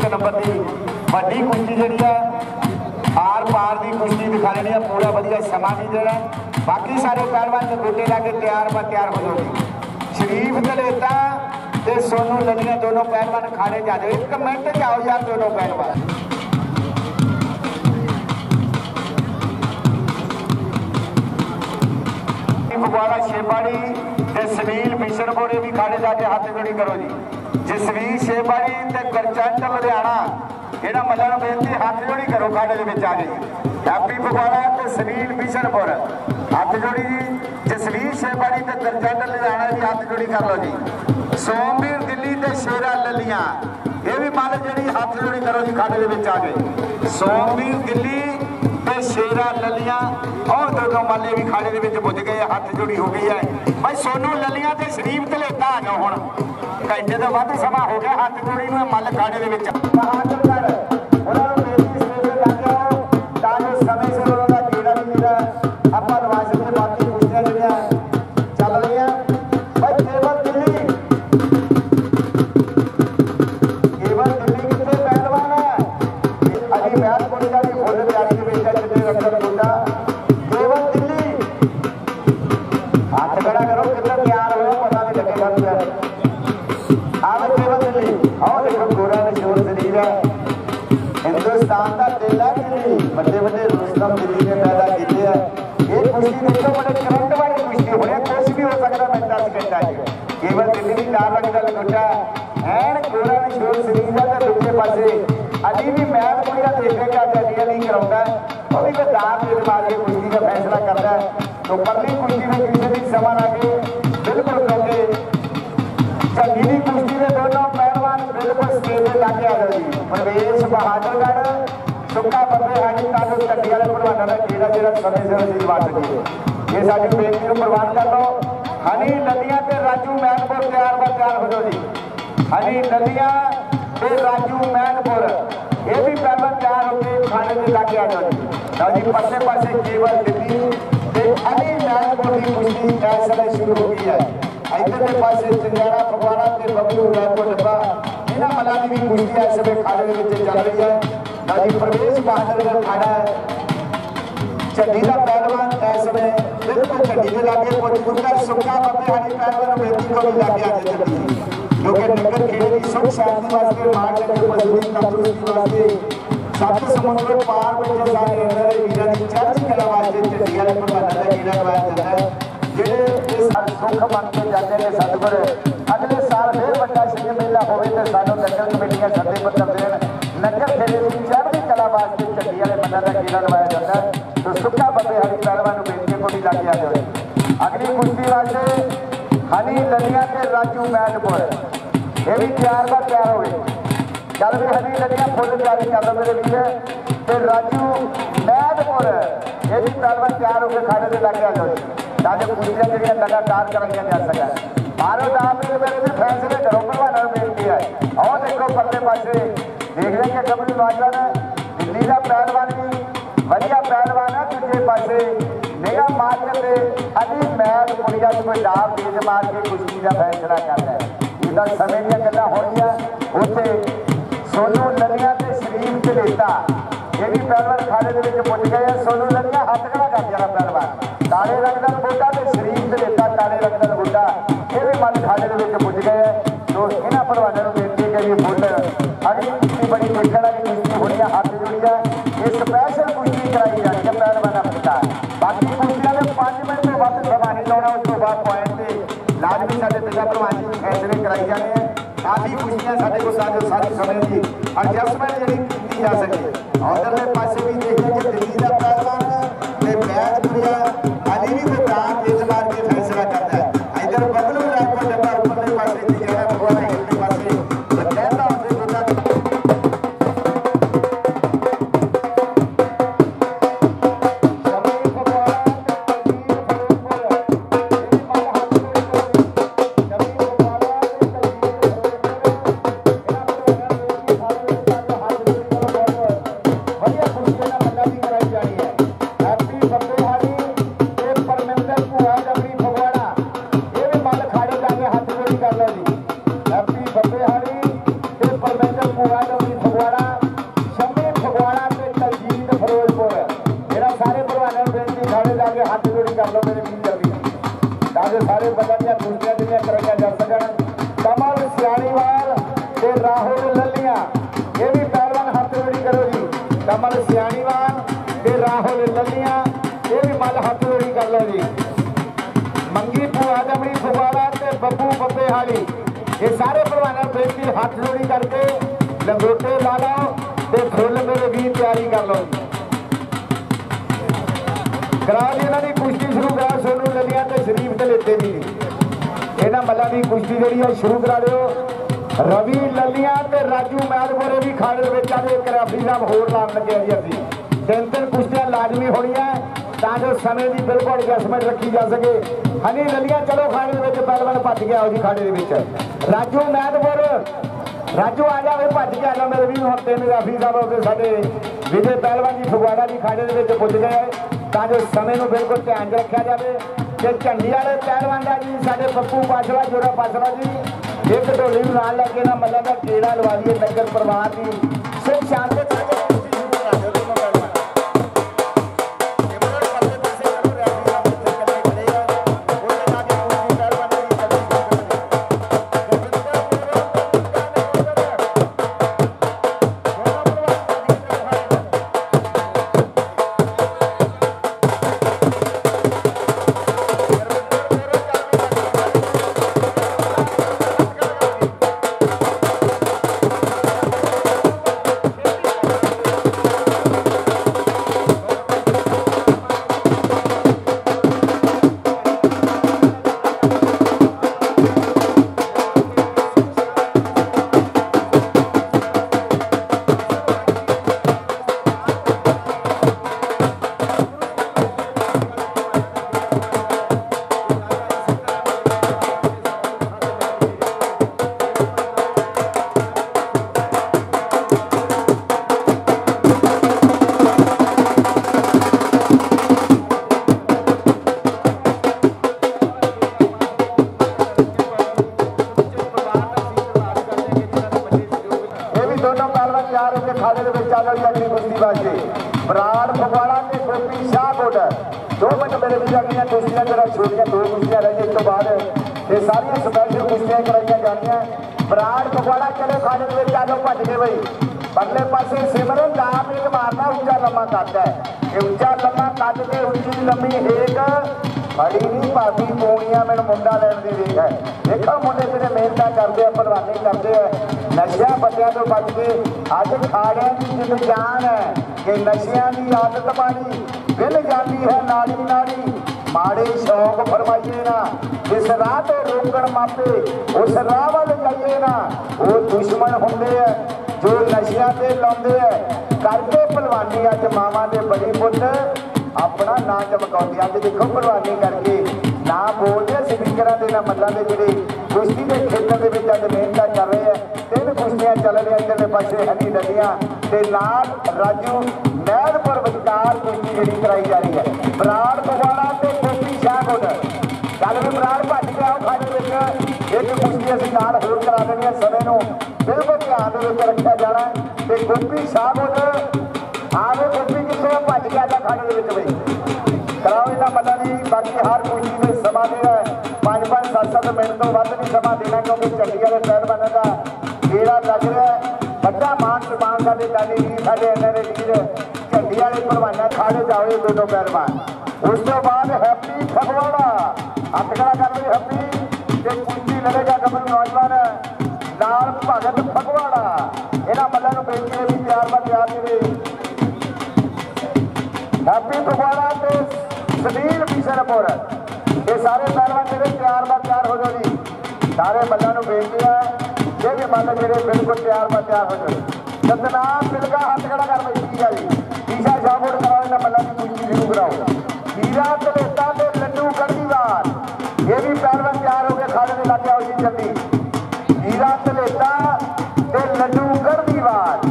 ਨੰਬਰ ਦੀ ਵੱਡੀ ਕੁਸ਼ਤੀ ਜਿਹੜੀ ਹੈ ਆਰ ਪਾਰ ਦੀ ਕੁਸ਼ਤੀ ਦਿਖਾਣੀ ਹੈ, ਪੂਰਾ ਵਧੀਆ ਸਮਾਂ ਵੀ ਦੇਣਾ ਬਾਕੀ ਸਾਰੇ ਪਹਿਲਵਾਨ ਗੋਟੇ ਲਾ ਕੇ ਤਿਆਰ ਬਾ ਤਿਆਰ ਹੋ ਜਾਓਗੇ। ਸ਼ਰੀਫ ਦਲੇਤਾ ਤੇ ਸੋਨੂ ਲੱਲੀਆਂ ਦੋਨੋਂ ਪਹਿਲਵਾਨ ਖਾਣੇ ਜਾ ਜਾਓ। ਇੱਕ ਮਿੰਟ ਚ ਆਓ ਯਾਰ ਦੋਨੋਂ ਪਹਿਲਵਾਨ। ਫਗਵਾੜਾ ਛੇਬਾੜੀ ਤੇ ਸੁਨੀਲ ਬਿਸ਼ਨਪੁਰੇ ਵੀ ਖਾੜੇ ਜਾ ਕੇ ਹੱਥ ਜੋੜੀ ਕਰੋ ਜੀ। ਜਸਵੀਰ ਛੇਬਾੜੀ ਤੇ ਗਰਚੰਟ ਲੁਧਿਆਣਾ ਜਿਹੜਾ ਮੱਲਾਂ ਨੂੰ ਬੇਨਤੀ ਹੱਥ ਜੋੜੀ ਕਰੋ ਖਾੜੇ ਦੇ ਵਿੱਚ ਆ ਗਏ ਹੈਪੀ ਫਗਵਾੜਾ ਤੇ ਸੁਨੀਲ ਬਿਸ਼ਨਪੁਰ। ਹੱਥ ਜੋੜੀ ਜੀ ਜਸਵੀਰ ਛੇਬਾੜੀ ਤੇ ਗਰਚੰਟ ਲੁਧਿਆਣਾ ਵੀ ਹੱਥ ਜੋੜੀ ਕਰ ਲਓ ਜੀ। ਸੋਮਵੀਰ ਦਿੱਲੀ ਤੇ ਸ਼ੇਰਾ ਲੱਲੀਆਂ। ਇਹ ਵੀ ਮੱਲ ਜਿਹੜੀ ਹੱਥ ਜੋੜੀ ਕਰੋ ਜੀ ਖਾੜੇ ਦੇ ਵਿੱਚ ਆ ਗਏ ਸੋਮਵੀਰ ਦਿੱਲੀ ਤੇ ਸ਼ੇਰਾ ਲੱਲੀਆਂ। ਉਹ ਦੋ ਮਾਲੇ ਵੀ ਖਾੜੇ ਦੇ ਵਿੱਚ ਪੁੱਜ ਗਏ, ਹੱਥ ਜੋੜੀ ਹੋ ਗਈ ਹੈ। ਬਈ ਸੋਨੂੰ ਲੱਲੀਆਂ ਤੇ ਸ਼ਰੀਫ ਧਲੇਤਾ ਆ ਜਾਓ ਹੁਣ। ਘੰਟੇ ਤੋਂ ਵੱਧ ਸਮਾਂ ਹੋ ਗਿਆ, ਹੱਥ ਜੋੜੀ ਨੂੰ ਮੱਲ ਖਾੜੇ ਦੇ ਵਿੱਚ। ਦੇ ਬਿਲਕੁਲ ਕਿਉਂਕਿ ਝੰਡੀ ਕੁਸ਼ਤੀ ਦੇ ਦੋਨੋਂ ਪਹਿਲਵਾਨ ਬਿਲਕੁਲ ਸਟੇਜ ਤੇ ਲੱਗ ਆ ਜੀ। ਪ੍ਰਵੇਸ਼ ਬਹਾਦਰਗੜ੍ਹ, ਸੁੱਕਾ ਬੰਦੇ ਹਾਜੀ ਤਾਲੂ ਝੰਡੀ ਵਾਲੇ ਪਹਿਲਵਾਨਾਂ ਦਾ ਜਿਹੜਾ ਜਿਹੜਾ ਸਮੇਂ ਸਿਰ ਅਸੀਂ ਜਵਾ ਸਕੀਏ ਇਹ ਸਾਡੀ ਬੇਨਤੀ ਨੂੰ ਪ੍ਰਵਾਨ ਕਰ ਲਓ। ਹਨੀ ਨਦੀਆਂ ਤੇ ਰਾਜੂ ਮੈਨਪੁਰ ਤਿਆਰ ਬਾ ਤਿਆਰ ਹੋ ਜਾਓ ਜੀ। ਹਨੀ ਨਦੀਆਂ ਤੇ ਰਾਜੂ ਮੈਨਪੁਰ, ਇਹ ਵੀ ਪਹਿਲਾਂ ਤਿਆਰ ਹੋ ਕੇ ਖਾਣੇ ਦੇ ਲੱਗ ਆ ਜਾਓ ਜੀ। ਲਓ ਜੀ ਪਾਸੇ ਪਾਸੇ ਕੇਵਲ ਦਿੱਲੀ। ਤੇ ਹਨੀ ਮੈਨਪੁਰ ਦੀ ਕੁਸ਼ਤੀ ਇਸ ਵੇਲੇ ਸ਼ੁਰੂ ਹੋ ਗਈ ਹੈ ਇੱਧਰ ਦੇ ਪਾਸੇ ਚੰਗਿਆੜਾ ਫਗਵਾੜਾ ਤੇ ਬੱਬੂ ਰਾਜਪੁਰ ਡੱਬਾ ਇਹਨਾਂ ਮੱਲਾਂ ਦੀ ਵੀ ਕੁਸ਼ਤੀ ਇਸ ਵੇਲੇ ਖਾੜੇ ਦੇ ਵਿੱਚ ਚੱਲ ਰਹੀ ਹੈ ਬਾਜੀ ਪ੍ਰਵੇਸ਼ ਬਹਾਦਰ ਦਾ ਖਾੜਾ ਹੈ ਝੰਡੀ ਦਾ ਪਹਿਲਵਾਨ ਇਸ ਵੇਲੇ ਬਿਲਕੁਲ ਝੰਡੀ ਦੇ ਲਾਗੇ ਪੁੱਜ ਗੁਰਦਾ ਸੁੱਕਾ ਬੰਦੇ ਹਾਣੀ ਪਹਿਲਵਾਨ ਨੂੰ ਬੇਨਤੀ ਕੋ ਵੀ ਲੱਗ ਗਿਆ ਝੰਡੀ ਕਿਉਂਕਿ ਨਗਰ ਖੇੜੇ ਦੀ ਸੁਖ ਸ਼ਾਂਤੀ ਵਾਸਤੇ ਮਾਰ ਲੱਗੇ ਮਜ਼ਦੂਰੀ ਤੰਦਰੁਸਤੀ ਵਾਸਤੇ ਸੱਤ ਸਮੁੰਦਰ ਪਾਰ ਬੈਠੇ ਸਾਰੇ ਅੰਦਰ ਦੇ ਵੀਰਾਂ ਦੀ ਚੜ੍ਹਦੀ ਕਲਾ ਵਾਸਤੇ ਝੰਡੀ ਵਾਲੇ ਪ੍ਰਬੰਧਾਂ ਦਾ ਕੀੜਾ ਲਵਾਇਆ ਜਾਂਦਾ ਹੈ। ਜਿਹੜੇ ਇਸ ਸਾਲ ਮੰਨ ਕੇ ਜਾਂਦੇ ਨੇ ਸਤਿਗੁਰ, ਅਗਲੇ ਸਾਲ ਫੇਰ ਵੱਡਾ ਸਿੰਘ ਮੇਲਾ ਹੋਵੇ ਤੇ ਸਾਨੂੰ ਨਗਰ ਕਮੇਟੀਆਂ ਸੱਦੇ ਪੱਤਰ ਦੇਣ। ਨਗਰ ਖੇੜੇ ਦੀ ਚੜ੍ਹਦੀ ਕਲਾ ਵਾਸਤੇ ਝੰਡੀ ਵਾਲੇ ਬੰਦਾ ਦਾ ਕੀੜਾ ਲਵਾਇਆ ਜਾਂਦਾ ਹੈ। ਤੋ ਸੁੱਕਾ ਬੰਦੇ ਹਰੀ ਪਹਿਲਵਾਨ ਨੂੰ ਬੇਨਤੀ ਕੋ ਵੀ ਲੱਗ ਜਾਵੇ ਅਗਲੀ ਕੁਸ਼ਤੀ ਵਾਸਤੇ ਹਨੀ ਲਲੀਆਂ ਤੇ ਰਾਜੂ ਮੈਦਪੁਰ। ਇਹ ਵੀ ਤਿਆਰ ਦਾ ਤਿਆਰ ਹੋਵੇ। ਚੱਲ ਵੀ ਹਨੀ ਲਲੀਆਂ ਫੁੱਲ ਤਿਆਰੀ ਕਰ ਮੇਰੇ ਵੀਰ ਤੇ ਰਾਜੂ ਮੈਦਪੁਰ ਇਹ ਵੀ ਪਹਿਲਵਾਨ ਤਿਆਰ ਹੋ ਕੇ ਖਾਣੇ ਦੇ ਲੱਗ ਜਾ। ਜਾਵੇ ਤਾਂ ਜੋ ਕੁਸ਼ਤੀਆਂ ਜਿਹੜੀਆਂ ਲਗਾਤਾਰ ਕਰਾਈਆਂ ਜਾ ਸਕਣ ਭਾਰਤ ਆਪ ਹੀ ਮੇਰੇ ਵੀ ਫੈਸਲੇ ਕਰੋ ਭਲਵਾਨਾਂ ਨੂੰ ਬੇਨਤੀ ਹੈ। ਆਹ ਦੇਖੋ ਪਰਲੇ ਪਾਸੇ। ਦੇਖ ਰਹੇ ਕਿ ਕਬਰੀ ਨੌਜਵਾਨ ਦਿੱਲੀ ਦਾ ਪਹਿਲਵਾਨ ਵੀ, ਵਧੀਆ ਪਹਿਲਵਾਨ ਹੈ ਦੂਜੇ ਪਾਸੇ। ਨਿਗਾਹ ਮਾਰ ਕੇ ਤੇ ਅਜੀ ਮੈਚ ਕੁੜੀਆਂ ਨੂੰ ਕੋਈ ਲਾਭ ਦੇ ਮਾਰ ਕੇ ਕੁਸ਼ਤੀ ਦਾ ਫੈਸਲਾ ਕਰਦਾ ਹੈ। ਇਹਦਾ ਸਮੇਂ ਦੀਆਂ ਗੱਲਾਂ ਹੋਣੀਆਂ, ਉੱਥੇ ਸੋਨੂ ਲਲੀਆਂ ਤੇ ਸ਼ਰੀਫ ਝਲੇਤਾ ਇਹ ਵੀ ਪਹਿਲਵਾਨ ਖਾੜੇ ਦੇ ਵਿੱਚ ਪੁੱਜ ਗਏ ਆ। ਸੋਨੂ ਲਲੀਆਂ ਹੱਥ ਖੜਾ ਕਰ ਜਾਣਾ ਪਹਿਲਵਾਨ ਕਾਲੇ ਰੰਗ ਦਾ ਭੂਆ ਫਗਵਾੜਾ ਤੇ ਬੱਬੂ ਬੱਬੇਹਾਲੀ ਇਹ ਸਾਰੇ ਪਹਿਲਵਾਨਾਂ ਬੇਨਤੀ, ਹੱਥ ਜੋੜੀ ਕਰਕੇ ਲੰਗੋਟੇ ਲਾ ਲਓ ਤੇ ਫੁੱਲ ਮੇਰੇ ਵੀਰ ਤਿਆਰੀ ਕਰ ਲਓ। ਕਰਾ ਲਈ ਇਹਨਾਂ ਦੀ ਕੁਸ਼ਤੀ ਸ਼ੁਰੂ, ਕਰਾ ਸੋਨੂ ਲੱਲੀਆਂ ਤੇ ਸ਼ਰੀਫ ਤੇ ਲੈਤੇ ਵੀ ਇਹਨਾਂ ਮੱਲਾਂ ਦੀ ਕੁਸ਼ਤੀ ਜਿਹੜੀ ਹੈ ਸ਼ੁਰੂ ਕਰਾ ਦਿਓ। ਰਵੀ ਲਲੀਆਂ ਤੇ ਰਾਜੂ ਮੈਲਪੁਰੇ ਵੀ ਖਾੜੇ ਦੇ ਵਿੱਚ ਆ ਇੱਕ ਰੈਫਰੀ ਸਾਹਿਬ ਹੋਰ ਲਾਉਣ ਲੱਗਿਆ ਜੀ ਅਸੀਂ। ਤਿੰਨ ਤਿੰਨ ਕੁਸ਼ਤੀਆਂ ਲਾਜ਼ਮੀ ਹੋਣੀਆਂ, ਤਾਂ ਜੋ ਸਮੇਂ ਦੀ ਬਿਲਕੁਲ ਐਡਜਸਟਮੈਂਟ ਰੱਖੀ ਜਾ ਸਕੇ। ਹਨੀ ਲਲੀਆਂ ਚਲੋ ਖਾੜੇ ਦੇ ਵਿੱਚ ਪਹਿਲਵਾਨ ਭੱਜ ਗਿਆ ਉਹਦੀ ਖਾਣੇ ਦੇ ਵਿੱਚ। ਰਾਜੂ ਮੈਦਪੁਰ, ਰਾਜੂ ਆ ਜਾ ਵੇ, ਭੱਜ ਕੇ ਆ ਜਾ ਮੇਰੇ ਵੀਰ, ਹੁਣ ਤਿੰਨ ਰਾਫੀ ਸਾਹਿਬ ਉਹਦੇ ਸਾਡੇ ਵਿਜੇ ਪਹਿਲਵਾਨ ਜੀ, ਫਗਵਾੜਾ ਦੀ ਖਾੜੇ ਦੇ ਵਿੱਚ ਪੁੱਜ ਗਏ। ਤਾਂ ਜੋ ਸਮੇਂ ਨੂੰ ਬਿਲਕੁਲ ਧਿਆਨ 'ਚ ਰੱਖਿਆ ਜਾਵੇ। ਤੇ ਝੰਡੀ ਵਾਲੇ ਪਹਿਲਵਾਨ ਦਾ ਜੀ, ਸਾਡੇ ਪੱਪੂ ਪਾਛਲਾ ਜੋੜਾ ਪਾਛਲਾ ਜੀ, ਇੱਕ ਢੋਲੀ ਨੂੰ ਨਾਲ ਲੈ ਕੇ ਨਾ ਮੱਲਾ ਦਾ ਕੀੜਾ ਲਵਾ ਦਈਏ ਨਗਰ ਪਰਿਵਾਰ ਦੀ। ਸੁਖ ਸ਼ਾਂਤੀ ਫਗਵਾੜਾ ਚਲੋ ਖਾਦੇ ਵਿੱਚ ਆਜੋ ਭੱਜ ਕੇ ਬਈ। ਪਰਲੇ ਪਾਸੇ ਸਿਮਰਨ ਨਾਮ ਇੱਕ ਮਾਰਨਾ ਉੱਚਾ ਲੰਮਾ ਕੱਦ ਹੈ। ਇਹ ਉੱਚਾ ਲੰਮਾ ਕੱਦ ਤੇ ਉੱਚੀ ਲੰਮੀ ਹੇਕ ਬੜੀ ਨਹੀਂ, ਭਾਬੀ ਪੂਣੀਆਂ ਮੈਨੂੰ ਮੁੰਡਾ ਲੈਣ ਦੀ ਦੇਖ ਹੈ। ਦੇਖੋ ਮੁੰਡੇ ਜਿਹੜੇ ਮਿਹਨਤਾਂ ਕਰਦੇ ਆ ਪ੍ਰਵਾਨੀ ਕਰਦੇ ਆ। ਨਸ਼ਿਆਂ ਬੱਚਿਆਂ ਤੋਂ ਬਚ ਕੇ ਅੱਜ ਖਾੜਿਆਂ ਦੀ ਜਿੰਦ ਜਾਨ ਹੈ ਕਿ ਨਸ਼ਿਆਂ ਦੀ ਆਦਤ ਮਾੜੀ ਵਿਲ ਮਾੜੇ ਸ਼ੌਕ ਫਰਮਾਈਏ ਨਾ ਇਸ ਰਾਹ ਤੋਂ ਰੋਕਣ ਮਾਪੇ, ਉਸ ਰਾਹ ਵੱਲ ਜਾਈਏ ਨਾ, ਉਹ ਦੁਸ਼ਮਣ ਹੁੰਦੇ ਆ, ਜੋ ਨਸ਼ਿਆਂ ਤੇ ਲਾਉਂਦੇ ਆ। ਕਰਦੇ ਭਲਵਾਨੀ ਅੱਜ ਮਾਵਾਂ ਦੇ ਬੜੀ ਪੁੱਤ, ਆਪਣਾ ਨਾਂ ਚਮਕਾਉਂਦੇ ਅੱਜ ਦੇਖੋ ਭਲਵਾਨੀ ਕਰਕੇ ਨਾ ਬੋਲਦੇ ਸਪੀਕਰਾਂ ਦੇ ਨਾ ਮੱਲਾਂ ਦੇ ਜਿਹੜੇ ਕੁਸ਼ਤੀ ਦੇ ਖੇਤਰ ਦੇ ਵਿੱਚ ਅੱਜ ਮਿਹਨਤਾਂ ਕਰ ਰਹੇ ਆ ਚੱਲ ਰਹੀਆਂ ਇੱਧਰਲੇ ਪਾਸੇ ਹਨੀ ਨਦੀਆਂ ਤੇ ਨਾਲ ਰਾਜੂ ਮਹਿਰਪੁਰ ਵਿਚਕਾਰ ਕੁਸ਼ਤੀ ਜਿਹੜੀ ਕਰਾਈ ਜਾ ਰਹੀ ਹੈ। ਬਰਾੜ ਪਵਾੜਾ ਤੇ ਕੋਪੀ ਸ਼ਾਹਕੋਟ ਚੱਲ ਵੀ ਬਰਾੜ ਭੱਜ ਕੇ ਆਓ ਖਾਣੇ ਵਿੱਚ। ਇੱਕ ਕੁਸ਼ਤੀ ਅਸੀਂ ਨਾਲ ਹੋਰ ਕਰਾ ਦੇਣੀ ਹੈ ਸਮੇਂ ਨੂੰ। ਬਿਲਕੁਲ ਧਿਆਨ ਦੇ ਵਿੱਚ ਰੱਖਿਆ ਜਾਣਾ ਹੈ ਤੇ ਕੋਪੀ ਸ਼ਾਹਕੋਟ ਆਵੇ ਕੋਪੀ ਕਿੱਥੋਂ ਭੱਜ ਗਿਆ ਤਾਂ ਖਾਣੇ ਦੇ ਵਿੱਚ ਬਈ। ਕਰਾਓ ਇਹਦਾ ਪਤਾ ਨਹੀਂ ਬਾਕੀ ਹਰ ਕੁਸ਼ਤੀ ਦੇ ਸਮਾਂ ਦੇ ਪੰਜ ਪੰਜ, ਸੱਤ ਸੱਤ ਮਿੰਟ ਤੋਂ ਵੱਧ ਨਹੀਂ ਸਮਾਂ ਦੇਣਾ ਕਿਉਂਕਿ ਝੰਡੀ ਦੇ ਪਹਿਲਵਾਨਾਂ ਦਾ ਜਿਹੜਾ ਲੱਗ ਰਿਹਾ ਵੱਡਾ ਮਾਨ ਸਨਮਾਨ ਸਾਡੇ ਦਾਨੀ ਵੀਰ ਸਾਡੇ ਇਹਨਾਂ ਵੀਰ ਝੰਡੀ ਵਾਲੇ ਪਹਿਲਵਾਨਾਂ ਖਾੜੇ ਜਾਵੇ ਦੋਨੋਂ ਪਹਿਲਵਾਨ ਉਸ ਤੋਂ ਬਾਅਦ ਹੈਪੀ ਫਗਵਾੜਾ। ਹੱਥ ਖੜਾ ਹੈਪੀ। ਤੇ ਕੁਸ਼ਤੀ ਲੜੇਗਾ ਗੱਭਰੂ ਨੌਜਵਾਨ। ਨਾਲ ਭਗਤ ਫਗਵਾੜਾ। ਇਹਨਾਂ ਮੱਲਾਂ ਨੂੰ ਬੇਨਤੀ ਹੈ ਵੀ ਪਿਆਰ ਨਾਲ ਪਿਆਰ ਦੇ ਹੈਪੀ ਫਗਵਾੜਾ ਤੇ ਸੁਨੀਲ ਬਿਸ਼ਨਪੁਰ ਇਹ ਸਾਰੇ ਪਹਿਲਵਾਨ ਜਿਹੜੇ ਤਿਆਰ ਬਾ ਤਿਆਰ ਹੋ ਜਾਓ ਜੀ। ਸਾਰੇ ਮੱਲਾਂ ਨੂੰ ਬੇਨਤੀ ਹੈ ਜੇ ਵੀ ਮੱਲ ਜਿਹੜੇ ਬਿਲਕੁਲ ਤਿਆਰ ਬਾ ਤਿਆਰ ਹੋ ਜਾਓ ਸਤਨਾਮ ਸਿਲਕਾ ਹੱਥ ਖੜਾ ਕਰ ਬਈ ਠੀਕ ਹੈ ਜੀ? ਈਸ਼ਾ ਸ਼ਾਹਪੁਰ ਕਰਾਓ ਇਹਨਾਂ ਮੱਲਾਂ ਦੀ ਕੁਸ਼ਤੀ ਸ਼ੁਰੂ ਕਰਾਓ। ਹੀਰਾ ਤਲੇਟਾ ਤੇ ਲੱਡੂ ਗੜਦੀਵਾਰ ਇਹ ਵੀ ਪਹਿਲਵਾਨ ਤਿਆਰ ਹੋ ਕੇ ਖਾੜੇ ਦੇ ਲੱਗੇ ਆਓ ਜੀ, ਜਲਦੀ। ਹੀਰਾ ਤਲੇਟਾ ਤੇ ਲੱਡੂ ਗੜਦੀਵਾਰ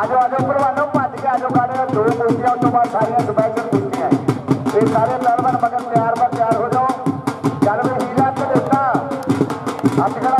ਆਜੋ ਆਜੋ ਪ੍ਰਵਾਨੋ ਭੱਜ ਕੇ ਆਜੋ ਕਾੜੇ ਦੋ ਕੁਸ਼ਤੀਆਂ ਤੋਂ ਬਾਅਦ ਸਾਰੀਆਂ ਸਪੈਸ਼ਲ ਕੁਸ਼ਤੀਆਂ ਇਹ ਸਾਰੇ ਪਹਿਲਵਾਨ ਮਗਰ ਤਿਆਰ ਬਾ ਤਿਆਰ ਹੋ ਜਾਓ। ਚੱਲ ਵੀ ਹੀਰਾ ਤਲੇਟਾ ਹੱਥ ਖੜਾ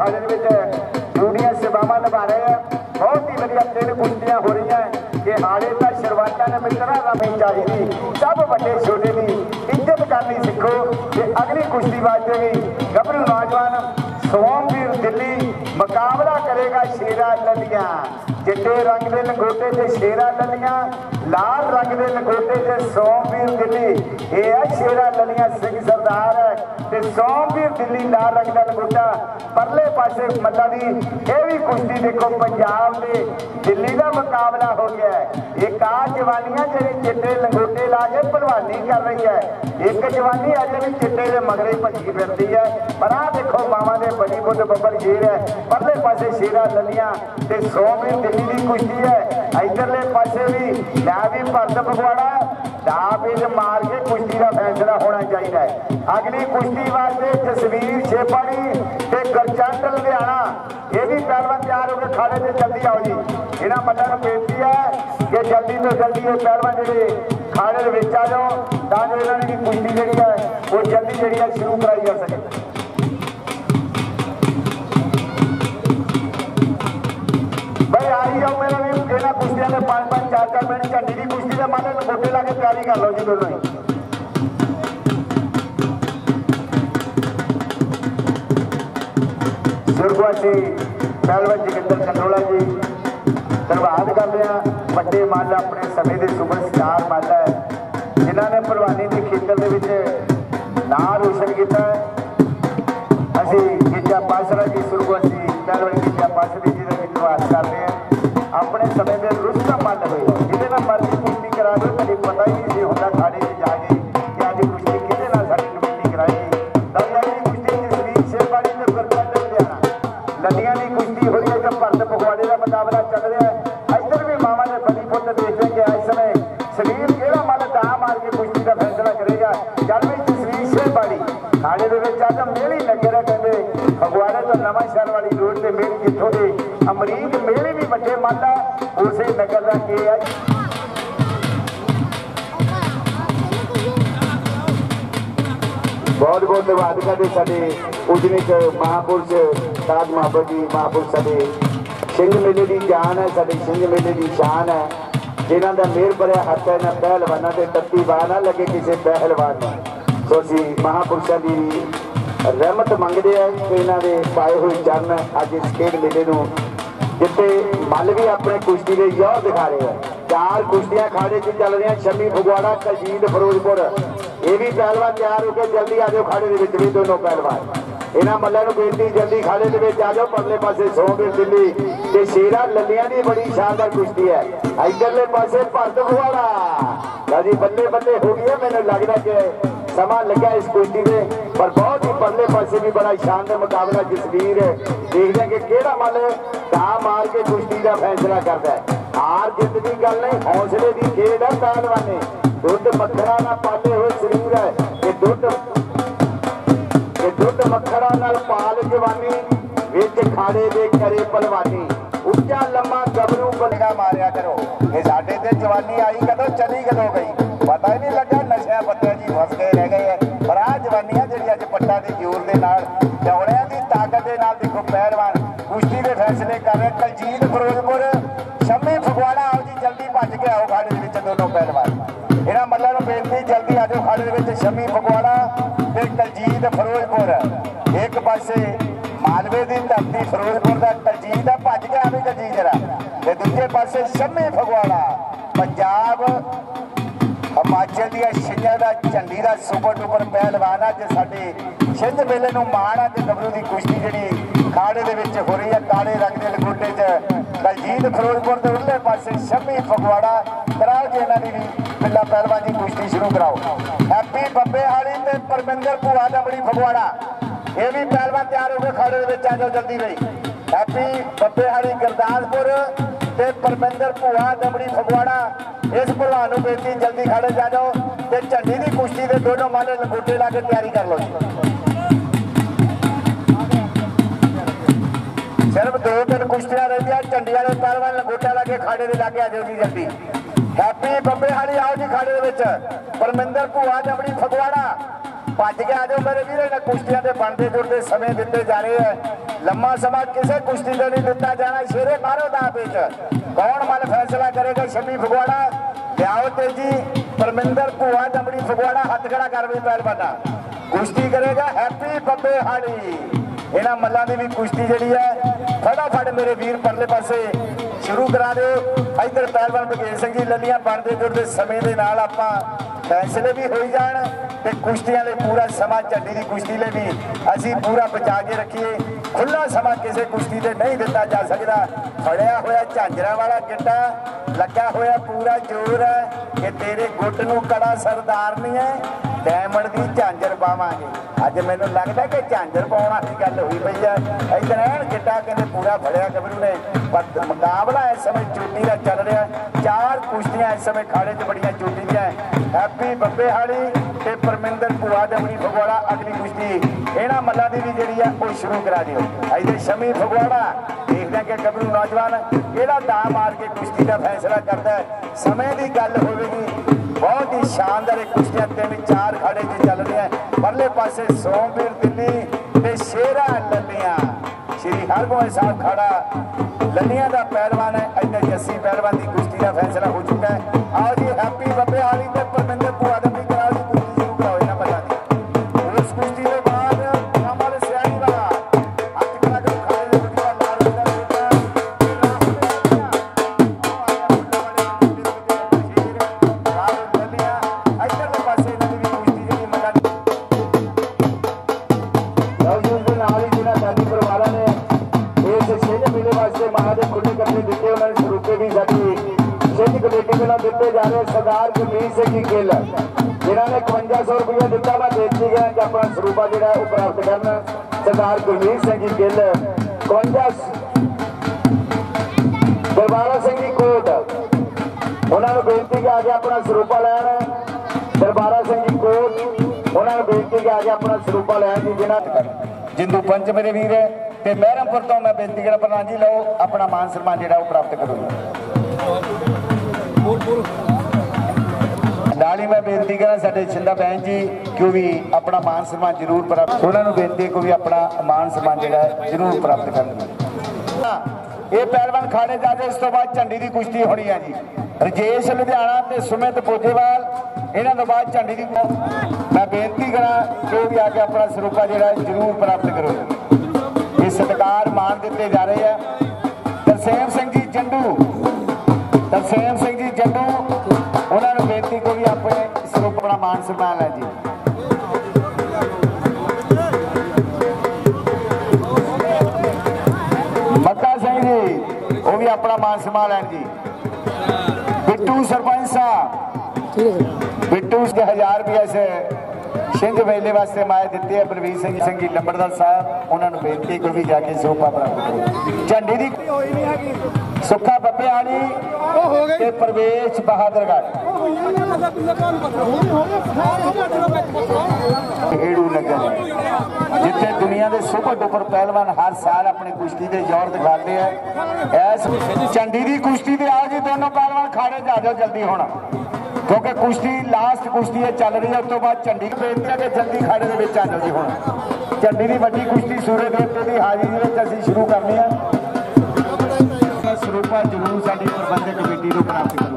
ਰੈਫਰੀ ਵਿੱਚ ਡਿਊਟੀਆਂ ਸੇਵਾਵਾਂ ਨਿਭਾ ਰਹੇ ਆ। ਬਹੁਤ ਹੀ ਵਧੀਆ ਤਿੰਨ ਕੁਸ਼ਤੀਆਂ ਹੋ ਰਹੀਆਂ ਕਿ ਹਾਲੇ ਤਾਂ ਸ਼ੁਰੂਆਤਾਂ ਨੇ ਮਿੱਤਰਾਂ ਰਮੀ ਚਾਹੀਦੀ ਸਭ ਵੱਡੇ ਛੋਟੇ ਦੀ ਇੱਜ਼ਤ ਕਰਨੀ ਸਿੱਖੋ। ਤੇ ਅਗਲੀ ਕੁਸ਼ਤੀ ਵਾਸਤੇ ਵੀ ਗੱਭਰੂ ਨੌਜਵਾਨ ਸੋਮਵੀਰ ਦਿੱਲੀ ਮੁਕਾਬਲਾ ਕਰੇਗਾ ਸ਼ੇਰਾ ਲੱਲੀਆਂ ਚਿੱਟੇ ਰੰਗ ਦੇ ਲੰਗੋਟੇ ਤੇ ਸ਼ੇਰਾ ਲੱਲੀਆਂ ਲਾਲ ਰੰਗ ਦੇ ਲੰਗੋਟੇ ਤੇ ਸੋਮਵੀਰ ਦਿੱਲੀ। ਇਹ ਹੈ ਸ਼ੇਰਾ ਲੱਲੀਆਂ ਸਿੰਘ ਸਰਦਾਰ ਤੇ ਸੋਮਵੀਰ ਦਿੱਲੀ ਲਾਲ ਰੰਗ ਦਾ ਲੰਗੋਟਾ ਪਰਲੇ ਪਾਸੇ ਮੱਲਾ ਦੀ ਇਹ ਵੀ ਕੁਸ਼ਤੀ ਦੇਖੋ, ਪੰਜਾਬ ਦੇ ਦਿੱਲੀ ਦਾ ਮੁਕਾਬਲਾ ਹੋ ਗਿਆ ਇੱਕ ਆ ਜਵਾਨੀਆਂ ਜਿਹੜੇ ਚਿੱਟੇ ਲੰਗੋਟੇ ਲਾ ਕੇ ਭਲਵਾਨੀ ਕਰ ਰਹੀ ਹੈ। ਇੱਕ ਜਵਾਨੀ ਅੱਜ ਵੀ ਚਿੱਟੇ ਦੇ ਮਗਰੇ ਭੱਜੀ ਫਿਰਦੀ ਹੈ। ਪਰ ਆ ਦੇਖੋ, ਮਾਵਾਂ ਦੇ ਬੜੀ ਬੁੱਧ ਬੱਬਰ ਸ਼ੇਰ ਹੈ। ਪਰਲੇ ਪਾਸੇ ਸ਼ੇਰਾ ਲੱਲੀਆਂ ਤੇ ਸੋਮਵੀਰ ਦਿੱਲੀ ਦੀ ਕੁਸ਼ਤੀ ਹੈ। ਇਧਰਲੇ ਪਾਸੇ ਵੀ ਲੈ ਵੀ ਭਰਤ ਪਗਵਾੜਾ ਦਾਬੇਜ ਮਾਰ ਕੇ ਕੁਸ਼ਤੀ ਦਾ ਫੈਸਲਾ ਹੋਣਾ ਚਾਹੀਦਾ ਹੈ। ਅਗਲੀ ਕੁਸ਼ਤੀ ਵਾਸਤੇ ਜਸਵੀਰ ਛੇਪਾੜੀ ਤੇ ਗਰਚੰਦ ਲੁਧਿਆਣਾ। ਇਹ ਵੀ ਪਹਿਲਵਾਨ ਤਿਆਰ ਹੋ ਕੇ ਖਾੜੇ ਤੇ ਜਲਦੀ ਆਓ ਜੀ, ਇਹਨਾਂ ਮੱਲਾਂ ਨੂੰ ਬੇਨਤੀ ਹੈ ਕਿ ਜਲਦੀ ਤੋਂ ਜਲਦੀ ਇਹ ਪਹਿਲਵਾਨ ਜਿਹੜੇ ਖਾੜੇ ਦੇ ਵਿੱਚ ਆ ਜਾਓ, ਤਾਂ ਜੋ ਇਹਨਾਂ ਦੀ ਕੁਸ਼ਤੀ ਜਿਹੜੀ ਹੈ, ਉਹ ਜਲਦੀ ਜਿਹੜੀ ਹੈ ਸ਼ੁਰੂ ਕਰਾਈ ਜਾ ਸਕੇ। ਬਈ ਆਈ ਮੇਰਾ ਵੀ ਇਹਨਾਂ ਕੁਸ਼ਤੀਆਂ ਦੇ ਪੰਜ ਪੰਜ, ਚਾਰ ਚਾਰ ਮਿੰਟ ਝੰਡੀ ਦੀ ਕੁਸ਼ਤੀ ਦੇ ਮਾਲੇ ਨੂੰ ਗੋਟੇ ਲਾ ਕੇ ਤਿਆਰੀ ਕਰ ਲਓ ਜੀ ਦੋਨੋਂ ਹੀ। ਸੁਰਗਵਾਸੀ ਪਹਿਲਵਾਨ ਜਗਿੰਦਰ ਕੰਡੋਲਾ ਜੀ, ਧੰਨਵਾਦ ਕਰਦੇ ਆ ਵੱਡੇ ਮੱਲ ਆਪਣੇ ਸਮੇਂ ਦੇ ਸੁਪਰਸਟਾਰ ਮੱਲ ਹੈ, ਜਿਨ੍ਹਾਂ ਨੇ ਪਹਿਲਵਾਨੀ ਦੇ ਖੇਤਰ ਦੇ ਵਿੱਚ ਨਾਂ ਰੋਸ਼ਨ ਕੀਤਾ ਅਸੀਂ ਗਿੱਜਾ ਪਾਸਰਾ ਜੀ ਸੁਰਗਵਾਸੀ ਪਹਿਲਵਾਨ ਗਿੱਜਾ ਪਾਸਰੀ ਧੰਨਵਾਦ ਕਰਦੇ ਆ। ਆਪਣੇ ਸਮੇਂ ਦੇ ਰੁਸਤਮ ਮੱਲ ਹੋਏ। ਜਿਹਦੇ ਨਾਲ ਮਰਜ਼ੀ ਕੁਸ਼ਤੀ ਕਰਾ ਦਿਓ, ਕਦੇ ਪਤਾ ਹੀ ਨਹੀਂ ਸੀ ਹੁੰਦਾ ਸਾਡੇ ਬਹੁਤ ਬਹੁਤ ਧੰਨਵਾਦ ਕਰਦੇ ਸਾਡੇ ਪੂਜਨੀਕ ਮਹਾਪੁਰਸ਼ ਤਾਜ ਮਹਾਪੁਰ ਜੀ, ਮਹਾਪੁਰਸ਼ ਸਾਡੇ ਸਿੰਘ ਮੇਲੇ ਦੀ ਜਾਨ ਹੈ, ਸਾਡੇ ਸਿੰਘ ਮੇਲੇ ਦੀ ਸ਼ਾਨ ਹੈ। ਜਿਨ੍ਹਾਂ ਦਾ ਮੇਰ ਭਰਿਆ ਹੱਥ ਹੈ ਨਾ ਪਹਿਲਵਾਨਾਂ ਤੇ ਤੱਤੀ ਬਾਹ ਨਾ ਲੱਗੇ ਕਿਸੇ ਪਹਿਲਵਾਨ ਨੂੰ। ਸੋ ਅਸੀਂ ਮਹਾਪੁਰਸ਼ਾਂ ਦੀ ਰਹਿਮਤ ਮੰਗਦੇ ਆ ਕਿ ਇਹਨਾਂ ਦੇ ਪਾਏ ਹੋਏ ਚਰਨ ਅੱਜ ਇਸ ਖੇਡ ਮੇਲੇ ਨੂੰ ਜਿੱਥੇ ਮੱਲ ਵੀ ਆਪਣੇ ਕੁਸ਼ਤੀ ਦੇ ਯੋਧ ਦਿਖਾ ਰਹੇ ਆ ਚਾਰ ਕੁਸ਼ਤੀਆਂ ਖਾੜੇ 'ਚ ਚੱਲ ਰਹੀਆਂ ਸ਼ਮੀ ਫਗਵਾੜਾ ਕਲਜੀਤ ਫਿਰੋਜ਼ਪੁਰ। ਇਹ ਵੀ ਪਹਿਲਵਾਨ ਤਿਆਰ ਹੋ ਕੇ ਜਲਦੀ ਆ ਜਾਓ ਖਾੜੇ ਦੇ ਵਿੱਚ ਵੀ ਦੋਨੋਂ ਪਹਿਲਵਾਨ। ਇਹਨਾਂ ਮੱਲਾਂ ਨੂੰ ਬੇਨਤੀ, ਜਲਦੀ ਖਾੜੇ ਦੇ ਵਿੱਚ ਆ ਜਾਓ, ਪਰਲੇ ਪਾਸੇ ਸੋਹਣਵੀਰ ਦਿੱਲੀ ਤੇ ਸ਼ੇਰਾ ਲੱਲੀਆਂ ਦੀ ਬੜੀ ਸ਼ਾਨਦਾਰ ਕੁਸ਼ਤੀ ਹੈ। ਇਧਰਲੇ ਪਾਸੇ ਭਰਤ ਫਗਵਾੜਾ ਲਾਜੀ ਬੱਲੇ ਬੱਲੇ ਹੋ ਗਈ ਮੈਨੂੰ ਲੱਗਦਾ ਕਿ ਸਮਾਂ ਲੱਗਾ ਇਸ ਕੁਸ਼ਤੀ ਦੇ ਪਰ ਬਹੁਤ ਹੀ ਪਰਲੇ ਪਾਸੇ ਵੀ ਬੜਾ ਸ਼ਾਨਦਾਰ ਮੁਕਾਬਲਾ ਜਸਵੀਰ ਦੇਖਦੇ ਕਿ ਕਿਹੜਾ ਮੱਲ ਦਾ ਮਾਰ ਕੇ ਕੁਸ਼ਤੀ ਦਾ ਫੈਸਲਾ ਕਰਦਾ ਹੈ। ਹਾਰ ਜਿੱਤ ਦੀ ਗੱਲ ਨਹੀਂ, ਹੌਸਲੇ ਦੀ ਖੇਡ ਹੈ, ਪਹਿਲਵਾਨੇ। ਦੁੱਧ ਮੱਖਣਾ ਨਾਲ ਪਾਲੇ ਹੋਏ ਸਰੀਰ ਹੈ। ਇਹ ਦੁੱਧ ਇਹ ਦੁੱਧ ਮੱਖਣਾ ਨਾਲ ਪਾਲ ਜਵਾਨੀ, ਵਿੱਚ ਖਾੜੇ ਦੇ ਕਰੇ ਪਹਿਲਵਾਨੀ ਉੱਚਾ ਲੰਮਾ ਗੱਭਰੂ ਬੰਦਾ ਮਾਰਿਆ ਕਰੋ। ਇਹ ਸਾਡੇ ਤੇ ਜਵਾਨੀ ਆਈ ਕਦੋਂ, ਚਲੀ ਕਦੋਂ ਗਈ? ਪਤਾ ਹੀ ਨਹੀਂ ਲੱਗਾ, ਨਸ਼ਿਆਂ ਪੱਤਿਆਂ ਜੀ ਫਸ ਗਏ, ਰਹਿ ਗਏ ਹੈ। ਪਰ ਆ ਜਵਾਨੀਆਂ ਜਿਹੜੀ ਅੱਜ ਪੱਟਾਂ ਦੇ ਜ਼ੋਰ ਦੇ ਨਾਲ, ਚੌੜਿਆਂ ਦੀ ਤਾਕਤ ਦੇ ਨਾਲ ਦੇਖੋ ਪਹਿਲਵਾਨ ਕੁਸ਼ਤੀ ਦੇ ਫੈਸਲੇ ਕਰ ਰਹੇ ਕਲਜੀਤ ਫਿਰੋਜ਼ਪੁਰ, ਸ਼ਮੀ ਫਗਵਾੜਾ ਆਓ ਜੀ, ਜਲਦੀ ਭੱਜ ਕੇ ਆਓ ਖਾੜੇ ਦੇ ਵਿੱਚ ਦੋਨੋਂ ਪਹਿਲਵਾਨ ਇਹਨਾਂ ਮੱਲਾਂ ਨੂੰ ਬੇਨਤੀ ਜਲਦੀ ਆ ਜਾਓ ਖਾੜੇ ਦੇ ਵਿੱਚ ਸ਼ਮੀ ਫਗਵਾੜਾ ਤੇ ਕਲਜੀਤ ਫਿਰੋਜ਼ਪੁਰ। ਇੱਕ ਪਾਸੇ ਮਾਲਵੇ ਦੀ ਧਰਤੀ ਫਿਰੋਜ਼ਪੁਰ ਦਾ, ਕਲਜੀਤ ਆ, ਭੱਜ ਗਿਆ ਵੀ ਕਲਜੀਤ ਜਰਾ। ਤੇ ਦੂਜੇ ਪਾਸੇ ਸ਼ਮੀ ਫਗਵਾੜਾ। ਪੰਜਾਬ, ਹਿਮਾਚਲ ਦੀਆਂ ਛਿੰਝਾਂ ਦਾ, ਝੰਡੀ ਦਾ ਸੁਪਰ ਡੂਪਰ ਪਹਿਲਵਾਨ ਆ ਜੇ ਸਾਡੇ ਛਿੰਝ ਮੇਲੇ ਨੂੰ ਮਾਣ ਆ ਤੇ ਗੱਭਰੂ ਦੀ ਕੁਸ਼ਤੀ ਜਿਹੜੀ ਖਾੜੇ ਦੇ ਵਿੱਚ ਹੋ ਰਹੀ ਹੈ, ਕਾਲੇ ਰੰਗ ਦੇ ਲਗੋਟੇ 'ਚ ਦਲਜੀਤ ਫਿਰੋਜ਼ਪੁਰ ਦੇ ਉੱਲੇ ਪਾਸੇ ਸ਼ਮੀ ਫਗਵਾੜਾ। ਕਰਾਓ ਜੀ ਇਹਨਾਂ ਦੀ ਵੀ ਬਿੱਲਾ ਪਹਿਲਵਾਨ ਦੀ ਕੁਸ਼ਤੀ ਸ਼ੁਰੂ ਕਰਾਓ। ਹੈਪੀ ਬੱਬੇ ਹਾਲੀ ਤੇ ਪਰਮਿੰਦਰ ਭੂਆ ਦਾ ਬੜੀ ਫਗਵਾੜਾ। ਇਹ ਵੀ ਪਹਿਲਵਾਨ ਤਿਆਰ ਹੋ ਕੇ ਖਾੜੇ ਦੇ ਵਿੱਚ ਆ ਜਾਓ ਜਲਦੀ ਬਈ। ਹੈਪੀ ਬੱਬੇ ਹਾਲੀ ਗੁਰਦਾਸਪੁਰ ਤੇ ਪਰਮਿੰਦਰ ਭੂਆ ਦਮੜੀ ਫਗਵਾੜਾ। ਇਸ ਭਲਵਾਨ ਨੂੰ ਬੇਨਤੀ, ਜਲਦੀ ਖੜੇ ਜਾ ਜਾਓ ਤੇ ਝੰਡੀ ਦੀ ਕੁਸ਼ਤੀ ਦੇ ਦੋਨੋਂ ਮਾਲੇ ਲੰਗੋਟੇ ਲਾ ਕੇ ਤਿਆਰੀ ਕਰ ਲਓ ਜੀ। ਸਿਰਫ ਦੋ ਤਿੰਨ ਕੁਸ਼ਤੀਆਂ ਰਹਿੰਦੀਆਂ, ਝੰਡੀ ਵਾਲੇ ਪਹਿਲਵਾਨ ਲੰਗੋਟਾ ਲਾ ਕੇ ਖਾੜੇ ਦੇ ਲਾਗੇ ਆ ਜਾਓ ਜੀ ਜਲਦੀ। ਹੈਪੀ ਬੰਬੇ ਹਾਲੀ ਆਓ ਜੀ ਖਾੜੇ ਦੇ ਵਿੱਚ। ਪਰਮਿੰਦਰ ਭੂਆ ਦਮੜੀ ਫਗਵਾੜਾ। ਭੱਜ ਕੇ ਆ ਜਾਓ ਮੇਰੇ ਵੀਰੇ ਇਹਨਾਂ ਕੁਸ਼ਤੀਆਂ ਦੇ ਬਣਦੇ ਜੁੜਦੇ ਸਮੇਂ ਦਿੱਤੇ ਜਾ ਰਹੇ ਹੈ ਲੰਮਾ ਸਮਾਂ ਕਿਸੇ ਕੁਸ਼ਤੀ ਦਾ ਨਹੀਂ ਦਿੱਤਾ ਜਾਣਾ, ਸ਼ੇਰੇ ਮਾਰੋ ਦਾ ਵਿੱਚ ਕੌਣ ਮਨ ਫੈਸਲਾ ਕਰੇਗਾ ਸ਼ਮੀ ਫਗਵਾੜਾ? ਲਿਆਓ ਤੇਜੀ। ਪਰਮਿੰਦਰ ਭੂਆ ਜਮੜੀ ਫਗਵਾੜਾ ਹੱਥ ਖੜਾ ਕਰ ਪਹਿਲਵਾਨਾ। ਕੁਸ਼ਤੀ ਕਰੇਗਾ ਹੈਪੀ ਬੱਬੇ ਹਾੜੀ ਇਹਨਾਂ ਮੱਲਾਂ ਦੀ ਵੀ ਕੁਸ਼ਤੀ ਜਿਹੜੀ ਹੈ ਫਟਾਫਟ ਮੇਰੇ ਵੀਰ ਪਰਲੇ ਪਾਸੇ। ਸ਼ੁਰੂ ਕਰਾ ਦਿਓ। ਇੱਧਰ ਪਹਿਲਵਾਨ ਬਗੇਲ ਸਿੰਘ ਜੀ ਲੱਲੀਆਂ ਬਣਦੇ ਜੁੜਦੇ ਸਮੇਂ ਦੇ ਨਾਲ ਆਪਾਂ ਫੈਸਲੇ ਵੀ ਹੋਈ ਜਾਣ ਤੇ ਕੁਸ਼ਤੀਆਂ ਲਈ ਪੂਰਾ ਸਮਾਂ, ਝੱਡੀ ਦੀ ਕੁਸ਼ਤੀ ਲਈ ਵੀ ਅਸੀਂ ਪੂਰਾ ਬਚਾ ਕੇ ਰੱਖੀਏ। ਖੁੱਲਾ ਸਮਾਂ ਕਿਸੇ ਕੁਸ਼ਤੀ ਤੇ ਨਹੀਂ ਦਿੱਤਾ ਜਾ ਸਕਦਾ। ਫੜਿਆ ਹੋਇਆ ਝਾਂਜਰਾਂ ਵਾਲਾ ਗਿੱਟਾ ਲੱਗਾ ਹੋਇਆ ਪੂਰਾ ਜ਼ੋਰ ਹੈ ਕਿ ਤੇਰੇ ਗੁੱਟ ਨੂੰ ਕੜਾ ਸਰਦਾਰ ਨਹੀਂ ਹੈ। ਡਾਇਮੰਡ ਦੀ ਝਾਂਜਰ ਪਾਵਾਂਗੇ। ਅੱਜ ਮੈਨੂੰ ਲੱਗਦਾ ਕਿ ਝਾਂਜਰ ਪਾਉਣ ਵਾਲੀ ਗੱਲ ਹੋਈ ਪਈ ਹੈ। ਇਧਰ ਐਨ ਗਿੱਟਾ ਕਹਿੰਦੇ ਪੂਰਾ ਫੜਿਆ ਗੱਭਰੂ ਨੇ। ਪਰ ਮੁਕਾਬਲਾ ਇਸ ਸਮੇਂ ਚੋਟੀ ਦਾ ਚੱਲ ਰਿਹਾ। ਚਾਰ ਕੁਸ਼ਤੀਆਂ ਇਸ ਸਮੇਂ ਖਾੜੇ 'ਚ ਬੜੀਆਂ ਚੋਟੀ ਦੀਆਂ ਹੈਪੀ ਬੱਬੇ ਹਾਲੀ ਤੇ ਪਰਮਿੰਦਰ ਭੂਆ ਦਮਣੀ ਫਗਵਾੜਾ ਅਗਲੀ ਕੁਸ਼ਤੀ। ਇਹਨਾਂ ਮੱਲਾਂ ਦੀ ਵੀ ਜਿਹੜੀ ਆ, ਉਹ ਸ਼ੁਰੂ ਕਰਾ ਦਿਓ। ਇਧਰ ਸ਼ਮੀ ਫਗਵਾੜਾ ਦੇਖਦੇ ਕਿ ਗੱਭਰੂ ਨੌਜਵਾਨ ਕਿਹੜਾ ਦਾ ਮਾਰ ਕੇ ਕੁਸ਼ਤੀ ਦਾ ਫੈਸਲਾ ਕਰਦਾ ਹੈ। ਸਮੇਂ ਦੀ ਗੱਲ ਹੋਵੇਗੀ। ਬਹੁਤ ਹੀ ਸ਼ਾਨਦਾਰ ਇਹ ਕੁਸ਼ਤੀਆਂ ਤਿੰਨ ਚਾਰ ਖਾੜੇ 'ਚ ਚੱਲ ਰਹੀਆਂ ਪਰਲੇ ਪਾਸੇ ਸੋਮਵੀਰ, ਦਿੱਲੀ ਤੇ ਸ਼ੇਰਾ ਲੱਲੀਆਂ। ਸ਼੍ਰੀ ਹਰਗੋਬਿੰਦ ਸਾਹਿਬ ਖੜਾ ਲੱਲੀਆਂ ਦਾ ਪਹਿਲਵਾਨ ਹੈ। ਇੱਥੇ ਜੱਸੀ ਪਹਿਲਵਾਨ ਦੀ ਕੁਸ਼ਤੀ ਦਾ ਫੈਸਲਾ ਹੋ ਚੁੱਕਾ ਹੈ। ਆਓ ਜੀ, ਹੈਪੀ ਬੱਬੇ ਵਾਲੀ ਤੇ ਪਰਮਿੰਦਰ ਭੂਆ ਦਾ ਲੈਣ ਜਿੰਦੂ ਪੰਚ ਮੇਰੇ ਵੀਰ ਹੈ ਤੇ ਮਹਿਰਮਪੁਰ ਤੋਂ ਮੈਂ ਬੇਨਤੀ ਕਰਾਂ ਪ੍ਰਧਾਨ ਜੀ, ਲਓ ਆਪਣਾ ਮਾਨ ਸਨਮਾਨ ਜਿਹੜਾ ਉਹ ਪ੍ਰਾਪਤ ਕਰੋ ਨਾਲ ਹੀ ਮੈਂ ਬੇਨਤੀ ਕਰਾਂ ਸਾਡੇ ਛਿੰਦਾ ਬਹਿਨ ਜੀ, ਕਿ ਵੀ ਆਪਣਾ ਮਾਨ ਸਨਮਾਨ ਜ਼ਰੂਰ ਪ੍ਰਾਪਤ ਉਹਨਾਂ ਨੂੰ ਬੇਨਤੀ ਕਿ ਵੀ ਆਪਣਾ ਮਾਨ ਸਨਮਾਨ ਜਿਹੜਾ ਜ਼ਰੂਰ ਪ੍ਰਾਪਤ ਕਰਨ। ਇਹ ਪਹਿਲਵਾਨ ਖਾਣੇ ਜਾ ਇਸ ਤੋਂ ਬਾਅਦ ਝੰਡੀ ਦੀ ਕੁਸ਼ਤੀ ਹੋਣੀ ਹੈ ਜੀ। ਰਜੇਸ਼ ਲੁਧਿਆਣਾ ਤੇ ਸੁਮਿਤ ਪੋਜੇਵਾਲ ਇਹਨਾਂ ਤੋਂ ਬਾਅਦ ਝੰਡੀ ਦੀ ਮੈਂ ਬੇਨਤੀ ਕਰਾਂ ਕਿ ਉਹ ਵੀ ਆ ਕੇ ਆਪਣਾ ਸਰੂਪਾ ਜਿਹੜਾ ਜ਼ਰੂਰ ਪ੍ਰਾਪਤ ਕਰੋ। ਇਹ ਸਤਿਕਾਰ ਮਾਣ ਦਿੱਤੇ ਜਾ ਰਹੇ ਆ। ਤਰਸੇਮ ਸਿੰਘ ਜੀ ਜੰਡੂ। ਤਰਸੇਮ ਸਿੰਘ ਜੀ ਜੰਡੂ, ਉਹਨਾਂ ਨੂੰ ਬੇਨਤੀ ਕੋ ਵੀ ਆਪਣੇ ਸਰੂਪ ਆਪਣਾ ਮਾਨ ਸਨਮਾਨ ਲੈ ਜੀ। ਮੱਕਾ ਸਿੰਘ ਜੀ, ਉਹ ਵੀ ਆਪਣਾ ਮਾਨ ਸਨਮਾਨ ਲੈਣ ਜੀ। ਬਿੱਟੂ ਸਰਪੰਚ ਸਾਹਿਬ। ਬਿੱਟੂ ਦੇ 1000 ਰੁਪਏ ਸੇ ਸਿੰਘ ਵੇਲੇ ਵਾਸਤੇ ਮਾਏ ਦਿੱਤੇ ਹੈ ਪ੍ਰਵੀਰ ਸਿੰਘ ਸਿੰਘ ਲੰਬੜਦਾਰ ਸਾਹਿਬ, ਉਹਨਾਂ ਨੂੰ ਬੇਨਤੀ ਕੋਈ ਵੀ ਜਾ ਕੇ ਸੋਪਾ ਪ੍ਰਾਪਤ ਕਰੋ। ਝੰਡੀ ਦੀ ਸੁੱਖਾ ਬੱਬੇ ਵਾਲੀ ਤੇ ਪ੍ਰਵੇਸ਼ ਬਹਾਦਰਗੜ੍ਹ ਏੜੂ ਨਗਰ, ਜਿੱਥੇ ਦੁਨੀਆ ਦੇ ਸੁਪਰ ਡੁਪਰ ਪਹਿਲਵਾਨ ਹਰ ਸਾਲ ਆਪਣੀ ਕੁਸ਼ਤੀ ਦੇ ਜ਼ੋਰ ਦਿਖਾਉਂਦੇ ਆ। ਐਸ ਝੰਡੀ ਦੀ ਕੁਸ਼ਤੀ ਤੇ ਆ ਜੀ, ਦੋਨੋਂ ਪਹਿਲਵਾਨ ਖਾੜੇ ਜਾ ਜਾਓ ਜਲਦੀ ਹੁਣ। ਕਿਉਂਕਿ ਕੁਸ਼ਤੀ ਲਾਸਟ ਕੁਸ਼ਤੀ ਇਹ ਚੱਲ ਰਹੀ ਹੈ, ਉਸ ਤੋਂ ਬਾਅਦ ਝੰਡੀ ਬੇਨਤੀ ਹੈ ਕਿ ਜਲਦੀ ਖਾੜੇ ਦੇ ਵਿੱਚ ਆ ਜਾਓ ਜੀ ਹੁਣ। ਝੰਡੀ ਦੀ ਵੱਡੀ ਕੁਸ਼ਤੀ ਸੂਰਜ ਦੇਵਤੇ ਦੀ ਹਾਜ਼ਰੀ ਦੇ ਵਿੱਚ ਅਸੀਂ ਸ਼ੁਰੂ ਕਰਨੀ ਆ ਸਰੂਪਾ ਜ਼ਰੂਰ ਸਾਡੀ ਪ੍ਰਬੰਧਕ ਕਮੇਟੀ ਨੂੰ ਪ੍ਰਾਪਤ ਕਰੋ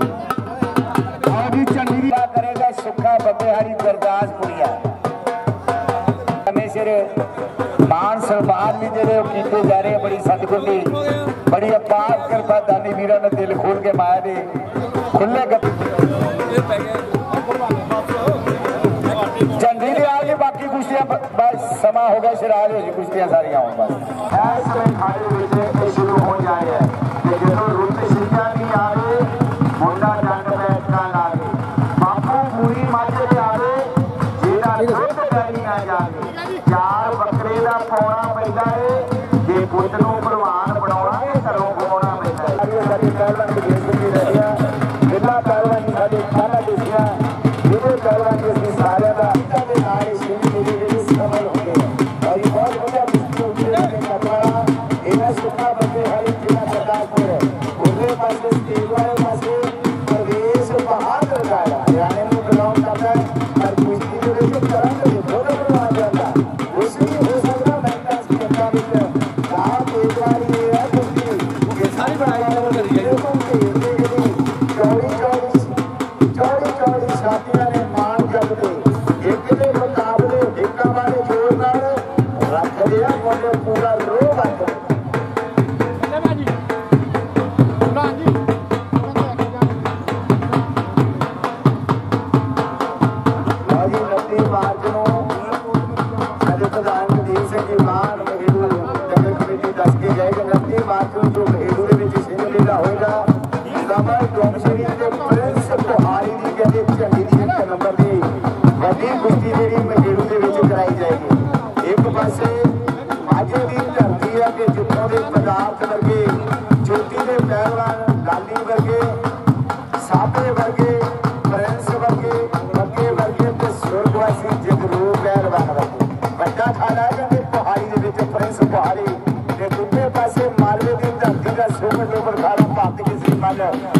ਆਓ ਜੀ, ਝੰਡੀ ਦੀ ਬਾਤ ਕਰੇਗਾ ਸੁੱਖਾ ਬੱਬੇਹਾਰੀ ਗੁਰਦਾਸਪੁਰੀਆ। ਸਿਰ ਮਾਨ ਸਨਮਾਨ ਵੀ ਜਿਹੜੇ ਉਹ ਕੀਤੇ ਜਾ ਰਹੇ ਆ, ਬੜੀ ਸਤਿਗੁਰ ਦੀ, ਬੜੀ ਅਪਾਰ ਕਿਰਪਾ ਦਾਨੀ ਵੀਰਾਂ ਨੇ ਦਿਲ ਖੋਲ ਕੇ ਮਾਇਆ ਦੇ। ਖੁੱਲੇ ਗੱਪ ਝੰਡੀ ਦੇ ਆ ਕੇ ਬਾਕੀ ਕੁਸ਼ਤੀਆਂ ਬਸ ਸਮਾਂ ਹੋ ਗਿਆ, ਸ਼ਰਾਜ ਹੋ ਜੀ ਕੁਸ਼ਤੀਆਂ ਸਾਰੀਆਂ ਆਉਣ ਬਸ। ਇਸ ਸਮੇਂ ਖਾੜੇ ਵਿੱਚ ਇਹ ਸ਼ੁਰੂ ਹੋ ਜਾਏ ਹੈ। ਕਿ ਜਦੋਂ ਰੁੱਤ ਸਿੱਧਾ ਦੀ ਆਵੇ, ਮੁੰਡਾ ਬੱਕਰੇ ਪੈਂਦਾ ਏ। ਜੇ ਪੁੱਤ ਨੂੰ ਪ੍ਰਵਾਨ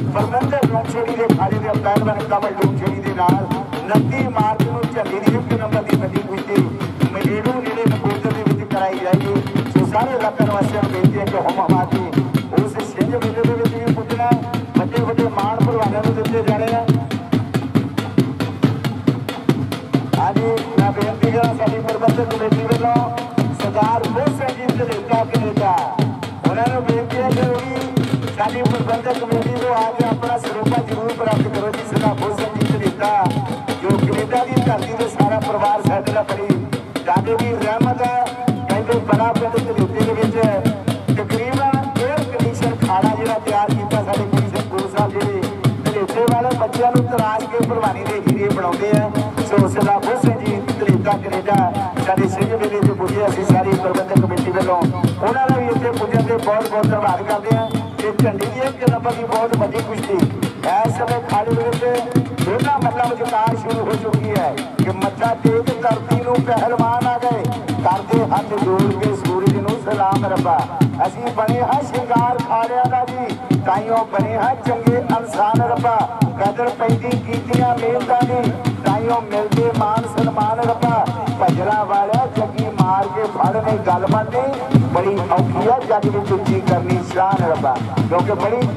ਪਰਮੰਦਰ ਲੋਕਸ਼ੇੜੀ ਦੇ ਖਾੜੇ ਦੇ ਪਹਿਲਵਾਨ ਕਮਲ ਲੋਕਸ਼ੇੜੀ ਦੇ ਨਾਲ 29 ਮਾਰਚ ਨੂੰ ਝੰਡੀ ਦੀ ਇੱਕ ਨੰਬਰ ਦੀ ਵੱਡੀ ਕੁਸ਼ਤੀ ਮਜੀਦੂ ਜਿਹੜੇ ਨਕੋਦਰ ਦੇ ਵਿੱਚ ਕਰਾਈ ਜਾਏਗੀ ਸੋ ਸਾਰੇ ਇਲਾਕਾ ਨਿਵਾਸੀਆਂ ਨੂੰ ਬੇਨਤੀ ਹੈ ਕਿ ਹਮ ਹਮਾਤੀ ਉਸ ਸਿੰਘ ਮੇਲੇ ਦੇ ਵਿੱਚ ਵੀ ਪੁੱਜਣਾ ਵੱਡੇ ਵੱਡੇ ਮਾਣ ਭਲਵਾਨਾਂ ਨੂੰ ਦਿੱਤੇ ਜਾਣੇ ਆ। ਅੱਜ ਮੈਂ ਬੇਨਤੀ ਕਰਾਂ ਸਾਡੀ ਪ੍ਰਬੰਧਕ ਕਮੇਟੀ ਵੱਲੋਂ ਸਰਦਾਰ ਮੋਹ ਸਿੰਘ ਜੀ ਧਲੇਕਾ ਕੈਨੇਡਾ ਉਹਨਾਂ ਨੂੰ ਬੇਨਤੀ ਹੈ ਕਿ ਉਹ ਸਾਡੀ ਪ੍ਰਬੰਧਕ ਕਮੇਟੀ ਧਰਤੀ ਤੇ ਸਾਰਾ ਪਰਿਵਾਰ ਸਾਡੇ ਦਾ ਦਾਦੇ ਦੀ ਰਹਿਮਤ ਕਹਿੰਦੇ ਬੜਾ ਪਿੰਡ ਧਲੇਕੇ ਦੇ ਵਿੱਚ ਤਕਰੀਬਨ 에ਅਰ ਕੰਡੀਸ਼ਨ ਖਾਣਾ ਜਿਹੜਾ ਤਿਆਰ ਕੀਤਾ ਸਾਡੇ ਗੁਰੂ ਸਿੰਘ ਸਾਹਿਬ ਜੀ ਧਲੇਕੇ ਵਾਲੇ ਬੱਚਿਆਂ ਨੂੰ ਤਰਾਸ਼ ਕੇ ਭਲਵਾਨੀ ਦੇ ਹੀਰੇ ਬਣਾਉਂਦੇ ਆ। ਸੋ ਸਰਦਾਰ ਸਿੰਘ ਜੀ ਧਲੇਕਾ ਕੈਨੇਡਾ, ਸਾਡੇ ਸਿੰਘ ਮੇਲੇ ਚ ਪੁੱਜੇ ਅਸੀਂ ਸਾਰੀ ਪ੍ਰਬੰਧਕ ਕਮੇਟੀ ਵੱਲੋਂ। ਉਹਨਾਂ ਦਾ ਵੀ ਇੱਥੇ ਪੁੱਜਣ ਤੇ ਬਹੁਤ ਬਹੁਤ ਧੰਨਵਾਦ ਕਰਦੇ ਹਾਂ ਤੇ ਝੰਡੀ ਦੀ ਸਾਡਾ ਤੇਜ ਕਰਤੀ ਨੂੰ ਪਹਿਲਵਾਨ ਆ ਗਏ। ਕਰਦੇ ਹੱਥ ਜੋੜ ਕੇ ਸੂਰਜ ਨੂੰ ਸਲਾਮ ਰੱਬਾ। ਅਸੀਂ ਬਣੇ ਹਾਂ ਸ਼ਿੰਗਾਰ ਖਾਲਿਆਂ ਦਾ ਜੀ। ਕਾਇਓ ਬਣੇ ਹਾਂ ਚੰਗੇ ਇਨਸਾਨ ਰੱਬਾ। ਕਦਰ ਪੈਂਦੀ ਕੀਤੀਆਂ ਮਿਹਨਤਾਂ ਦੀ। ਕਾਇਓ ਮਿਲਦੇ ਮਾਨ ਸਨਮਾਨ ਰੱਬਾ। ਭਜਲਾ ਵਾਲਿਆ ਜੱਗੀ ਮਾਰ ਕੇ ਫੜ ਨਹੀਂ ਗੱਲ ਮੰਨਦੀ ਬੜੀ ਔਖੀ ਆ ਜੱਗ ਵਿੱਚ ਉੱਚੀ ਕਰਨੀ ਸ਼ਾਨ ਰੱਬਾ। ਕਿਉਂਕਿ ਬੜੀ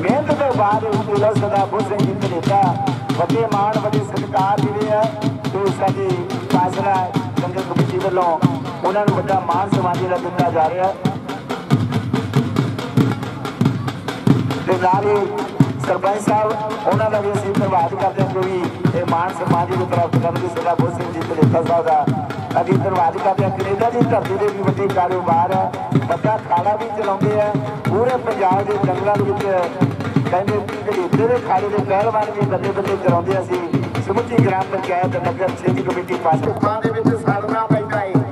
ਮਿਹਨਤ ਦੇ ਬਾਅਦ ਉਹਦਾ ਸਦਾ ਬੁੱਝ ਜਿੱਤ ਦਿੱਤਾ। ਵੱਡੇ ਮਾਣ, ਵੱਡੇ ਸਤਿਕਾਰ ਜਿਹੜੇ ਆ, ਤੇ ਸਾਡੀ ਫਾਸਲਾ ਜੰਗਲ ਕਮੇਟੀ ਵੱਲੋਂ ਉਹਨਾਂ ਨੂੰ ਵੱਡਾ ਮਾਣ ਸਨਮਾਨ ਜਿਹੜਾ ਦਿੱਤਾ ਜਾ ਰਿਹਾ। ਤੇ ਨਾਲ ਹੀ ਸਰਪੰਚ ਸਾਹਿਬ, ਉਹਨਾਂ ਦਾ ਵੀ ਅਸੀਂ ਧੰਨਵਾਦ ਕਰਦੇ ਹਾਂ ਕਿਉਂਕਿ ਇਹ ਮਾਣ ਸਨਮਾਨ ਜੀ ਨੂੰ ਪ੍ਰਾਪਤ ਕਰਨ ਦੀ ਸਦਾ ਬਹੁਤ ਸਿੰਘ ਜੀ ਤਲੇਖਾ ਸਾਹਿਬ ਦਾ ਅਸੀਂ ਧੰਨਵਾਦ ਕਰਦੇ ਹਾਂ। ਕੈਨੇਡਾ ਦੀ ਧਰਤੀ ਦੇ ਵੀ ਵੱਡੇ ਕਾਰੋਬਾਰ ਹੈ ਵੱਡਾ ਖਾੜਾ ਵੀ ਚਲਾਉਂਦੇ ਆ, ਪੂਰੇ ਪੰਜਾਬ ਦੇ ਜੰਗਲਾਂ ਦੇ ਵਿੱਚ ਕਹਿੰਦੇ ਜਿਹੜੇ ਦੇ ਖਾਲੇ ਦੇ ਪਹਿਲਵਾਨ ਵੀ ਬੱਲੇ ਬੱਲੇ ਕਰਾਉਂਦੇ ਸੀ ਸਮੁੱਚੀ ਗ੍ਰਾਮ ਪੰਚਾਇਤ, ਨਗਰ ਸਿੰਘ ਕਮੇਟੀ ਪਾਸੋਂ। ਪਾਂ ਦੇ ਵਿੱਚ ਸਾੜਨਾ ਪੈਂਦਾ ਹੈ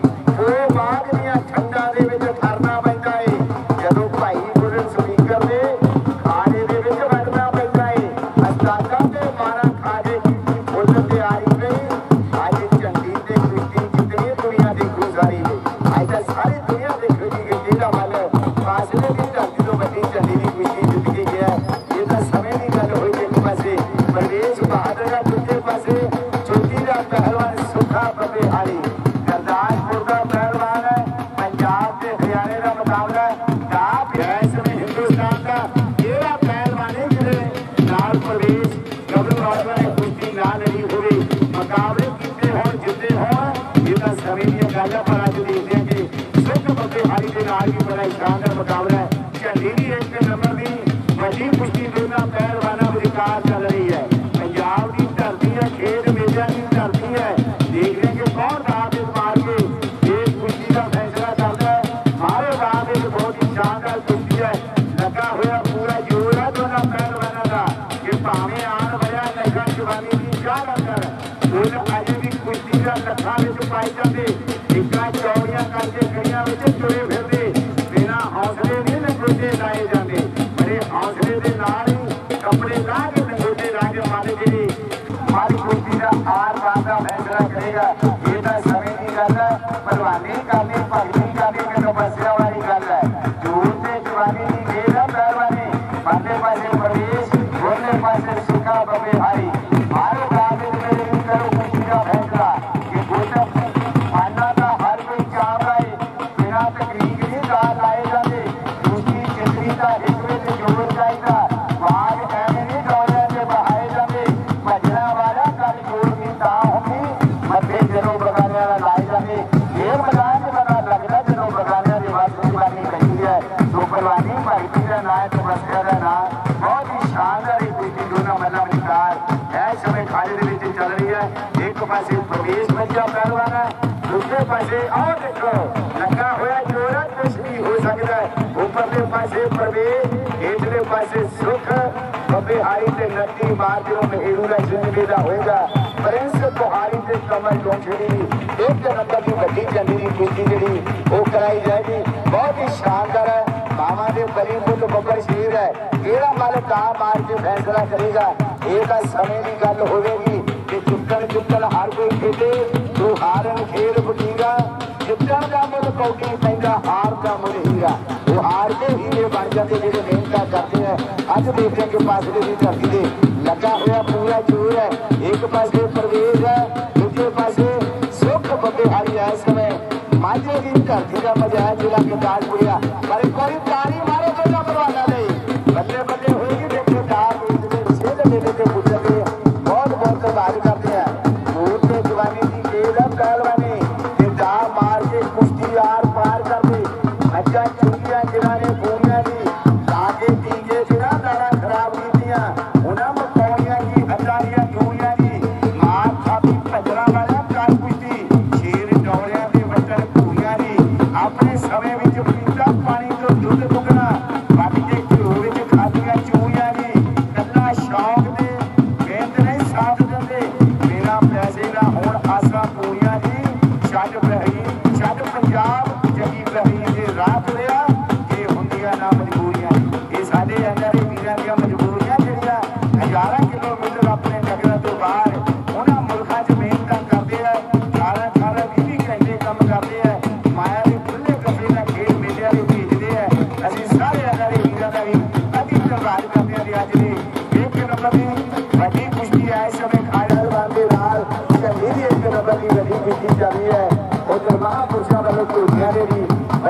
ਚ ਫੈਸਲਾ ਕਰੇਗਾ। ਇਹ ਤਾਂ ਸਮੇਂ ਦੀ ਗੱਲ ਹੋਵੇਗੀ ਕਿ ਚੁੱਕਣ ਚੁੱਕਣ ਹਰ ਕੋਈ ਖੇਡੇ, ਜੋ ਹਾਰਨ ਖੇਡ ਬਟੀਰਾ, ਜਿੱਤਣ ਦਾ ਮੁੱਲ ਕੌਡੀ ਪੈਂਦਾ, ਹਾਰ ਦਾ ਮੁੱਲ ਹੀਰਾ। ਉਹ ਹਾਰ ਦੇ ਹੀਰੇ ਬਣ ਜਾਂਦੇ ਜਿਹੜੇ ਮਿਹਨਤਾਂ ਕਰਦੇ ਆ। ਅੱਜ ਦੇਖਦੇ ਕਿ ਪਾਸਲੇ ਦੀ ਧਰਤੀ ਦੇ ਲੱਗਾ ਹੋਇਆ ਪੂਰਾ ਜੋਰ ਹੈ। ਇੱਕ ਪਾਸੇ ਪ੍ਰਵੇਸ਼ ਹੈ, ਦੂਜੇ ਪਾਸੇ ਸੁੱਖ ਬੱਦੇ ਹਰੀ ਇਸ ਸਮੇਂ। ਮਾਝੇ ਦੀ ਧਰਤੀ ਦਾ ਮਜ਼ਾ ਹੈ, ਜ਼ਿਲ੍ਹਾ ਗੁਰਦਾਸਪੁਰ ਦਾ। ਪਰ ਕੋਈ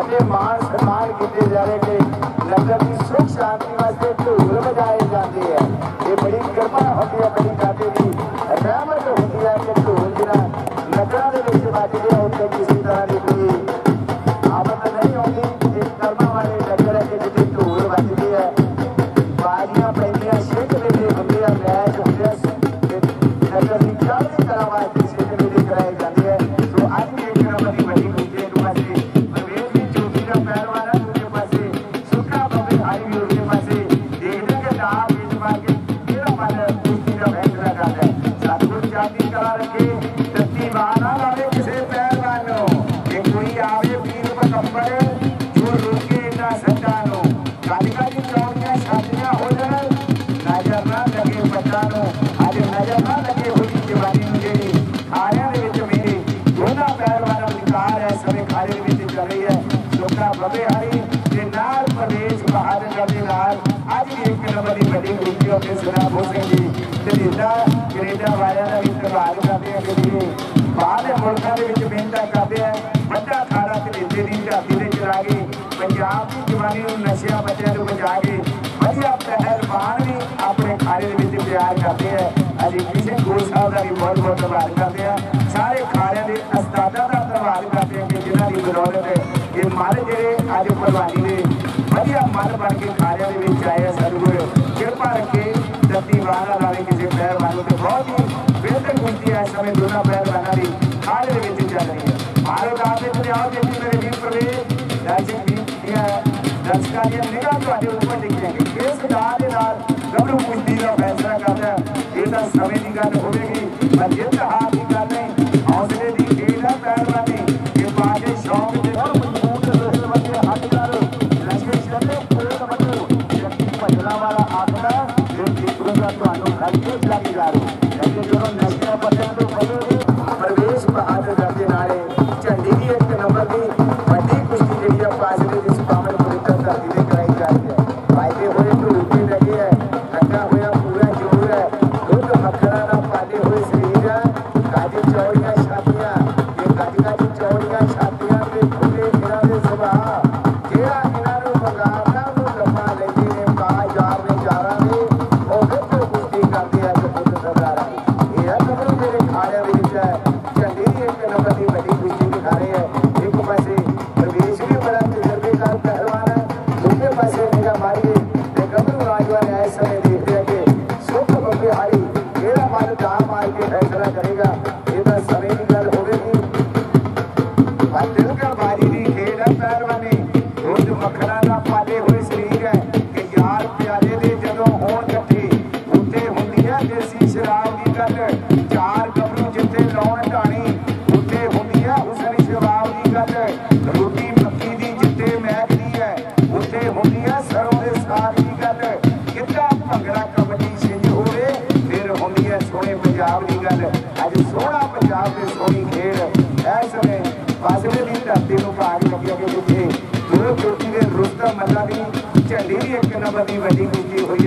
ਅਤੇ ਮਾਨ ਸਨਮਾਨ ਕੀਤੇ ਜਾ ਰਹੇ ਨੇ। ਲੰਗਰ ਦੀ ਸੁਖ ਸ਼ਾਂਤੀ ਵਾਸਤੇ ਧੂਲ ਵਜਾਏ ਜੱਤੀ ਵਾਹਨ ਵਾਲੇ ਕਿਸੇ ਪੈਰ ਵਾਲੇ ਤੇ ਬਹੁਤ ਹੀ ਬਿਹਤਰ ਕੁੰਤੀ ਹੈ ਸਮੇਂ ਦੋਨਾਂ ਪੈਰ ਵਾਲਾਂ ਦੀ ਹਾਲ ਵਿੱਚ ਚੱਲ ਰਹੀ ਹੈ। ਮਾਰੋ ਦਾ ਦੇ ਦਰਿਆਵ ਦੇ ਵਿੱਚ ਮੇਰੇ ਵੀਰ ਪ੍ਰਵੇਸ਼, ਦਰਸ਼ਕ ਵੀ ਦੀਆਂ ਦਰਸ਼ਕਾਂ ਦੀਆਂ ਨਿਗਾਹ ਤੁਹਾਡੇ ਉੱਪਰ ਟਿਕਣਗੇ ਇਸ ਦਾ ਦੇ ਨਾਲ ਰਬਰੂ ਕੁੰਤੀ ਦਾ ਫੈਸਲਾ ਕਰਦਾ ਇਹ ਤਾਂ ਸਮੇਂ ਦੀ ਗੱਲ ਹੋਵੇਗੀ, ਪਰ ਜਿੱਤ ਹਾਰ ਦੀ ਗੱਲ ਨਹੀਂ, ਹੌਸਲੇ ਦੀ ਖੇਡ ਹੈ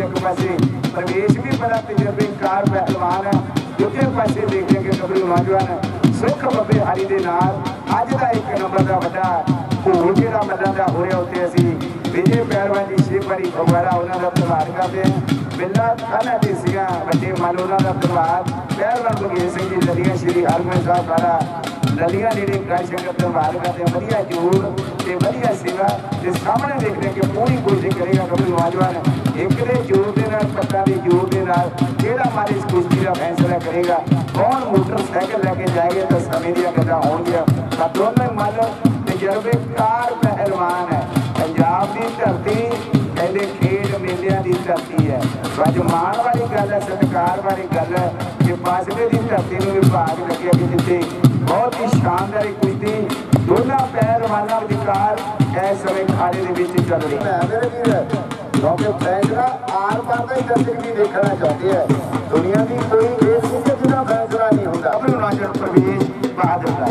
ਇੱਕ ਪਾਸੇ ਪਰਵੇਸ਼ ਵੀ ਬੜਾ ਤਜਰਬੇਕਾਰ ਪਹਿਲਵਾਨ ਹੈ, ਦੂਜੇ ਪਾਸੇ ਦੇਖਦੇ ਕਿ ਕਬੜੀ ਨੌਜਵਾਨ ਸੁਖ ਬੱਬੇ ਹਰੀ ਦੇ ਨਾਲ, ਅੱਜ ਦਾ ਇੱਕ ਨੰਬਰ ਦਾ ਵੱਡਾ ਘੋਲ ਜਿਹੜਾ ਮੱਦਾਂ ਦਾ ਹੋ ਰਿਹਾ ਉੱਤੇ ਅਸੀਂ ਵਿਜੇ ਪਹਿਲਵਾਨ ਜੀ ਛੇ ਵਾਰੀ ਫਗਵਾੜਾ ਉਹਨਾਂ ਦਾ ਧੰਨਵਾਦ ਕਰਦੇ ਬਿੱਲਾ ਖਾਨਾ ਦੀ ਸੀਗਾ, ਵੱਡੇ ਮਨ ਉਹਨਾਂ ਦਾ ਪਰਿਵਾਰ ਪਹਿਲਵਾਨ ਬਗੇ ਸਿੰਘ ਜੀ ਲੜੀਆਂ ਸ਼੍ਰੀ ਹਰਮਨ ਸਾਹਿਬ ਦੁਆਰਾ ਲੜੀਆਂ ਨੇੜੇ ਗਾਇ ਸੰਗਤ ਧੰਨਵਾਦ ਕਰਦੇ ਵਧੀਆ ਜੋੜ ਤੇ ਵਧੀਆ ਸੇਵਾ ਤੇ ਸਾਹਮਣੇ ਦੇਖਦੇ ਰਹੇ ਕਿ ਪੂਰੀ ਕੋਸ਼ਿਸ਼ ਕਰੇਗਾ ਕਬੀ ਨੌਜਵਾਨ। ਇੱਕ ਦੇ ਜੋਰ ਦੇ ਨਾਲ, ਪੱਕਾ ਦੇ ਜੋਰ ਦੇ ਨਾਲ। ਜਿਹੜਾ ਮਾਰੇ ਇਸ ਕੁਸ਼ਤੀ ਦਾ ਫੈਸਲਾ ਕਰੇਗਾ, ਕੌਣ ਮੋਟਰਸਾਈਕਲ ਲੈ ਕੇ ਜਾਏਗਾ ਤਾਂ ਸਮੇਂ ਦੀਆਂ ਗੱਲਾਂ ਹੋਣਗੀਆਂ। ਤਾਂ ਦੋਨੇ ਮਨ ਤਜਰਬੇਕਾਰ ਪਹਿਲਵਾਨ ਹੈ। ਪੰਜਾਬ ਦੀ ਧਰਤੀ ਕਹਿੰਦੇ ਖੇਡ ਮੇਲਿਆਂ ਦੀ ਧਰਤੀ ਹੈ। ਅੱਜ ਮਾਣ ਵਾਲੀ ਗੱਲ ਹੈ, ਸਤਿਕਾਰ ਵਾਲੀ ਗੱਲ ਹੈ ਕਿ ਬਾਸਵੇ ਦੀ ਧਰਤੀ ਨੂੰ ਵਿਭਾਗ ਲੱਗਿਆ ਕਿ ਜਿੱਥੇ ਬਹੁਤ ਹੀ ਸ਼ਾਨਦਾਰ ਕੁਸ਼ਤੀ ਦੋਨਾਂ ਪਹਿਲਵਾਨਾਂ ਵਾਲਾ ਵਿਕਾਰ ਇਸ ਸਮੇਂ ਖਾੜੇ ਦੇ ਵਿੱਚ ਚੱਲ ਰਹੀ ਹੈ। ਮੇਰੇ ਵੀਰ ਕਿਉਂਕਿ ਫੈਸਲਾ ਆਰ ਪਾਰ ਦਾ ਹੀ ਦਰਸ਼ਕ ਵੀ ਦੇਖਣਾ ਚਾਹੁੰਦੇ ਹੈ। ਦੁਨੀਆ ਦੀ ਕੋਈ ਇਹ ਜਿਹਦਾ ਫੈਸਲਾ ਨਹੀਂ ਹੁੰਦਾ। ਆਪਣੇ ਨਾਸ਼ਰ ਪ੍ਰਵੇਸ਼ ਬਹਾਦਰ ਦਾ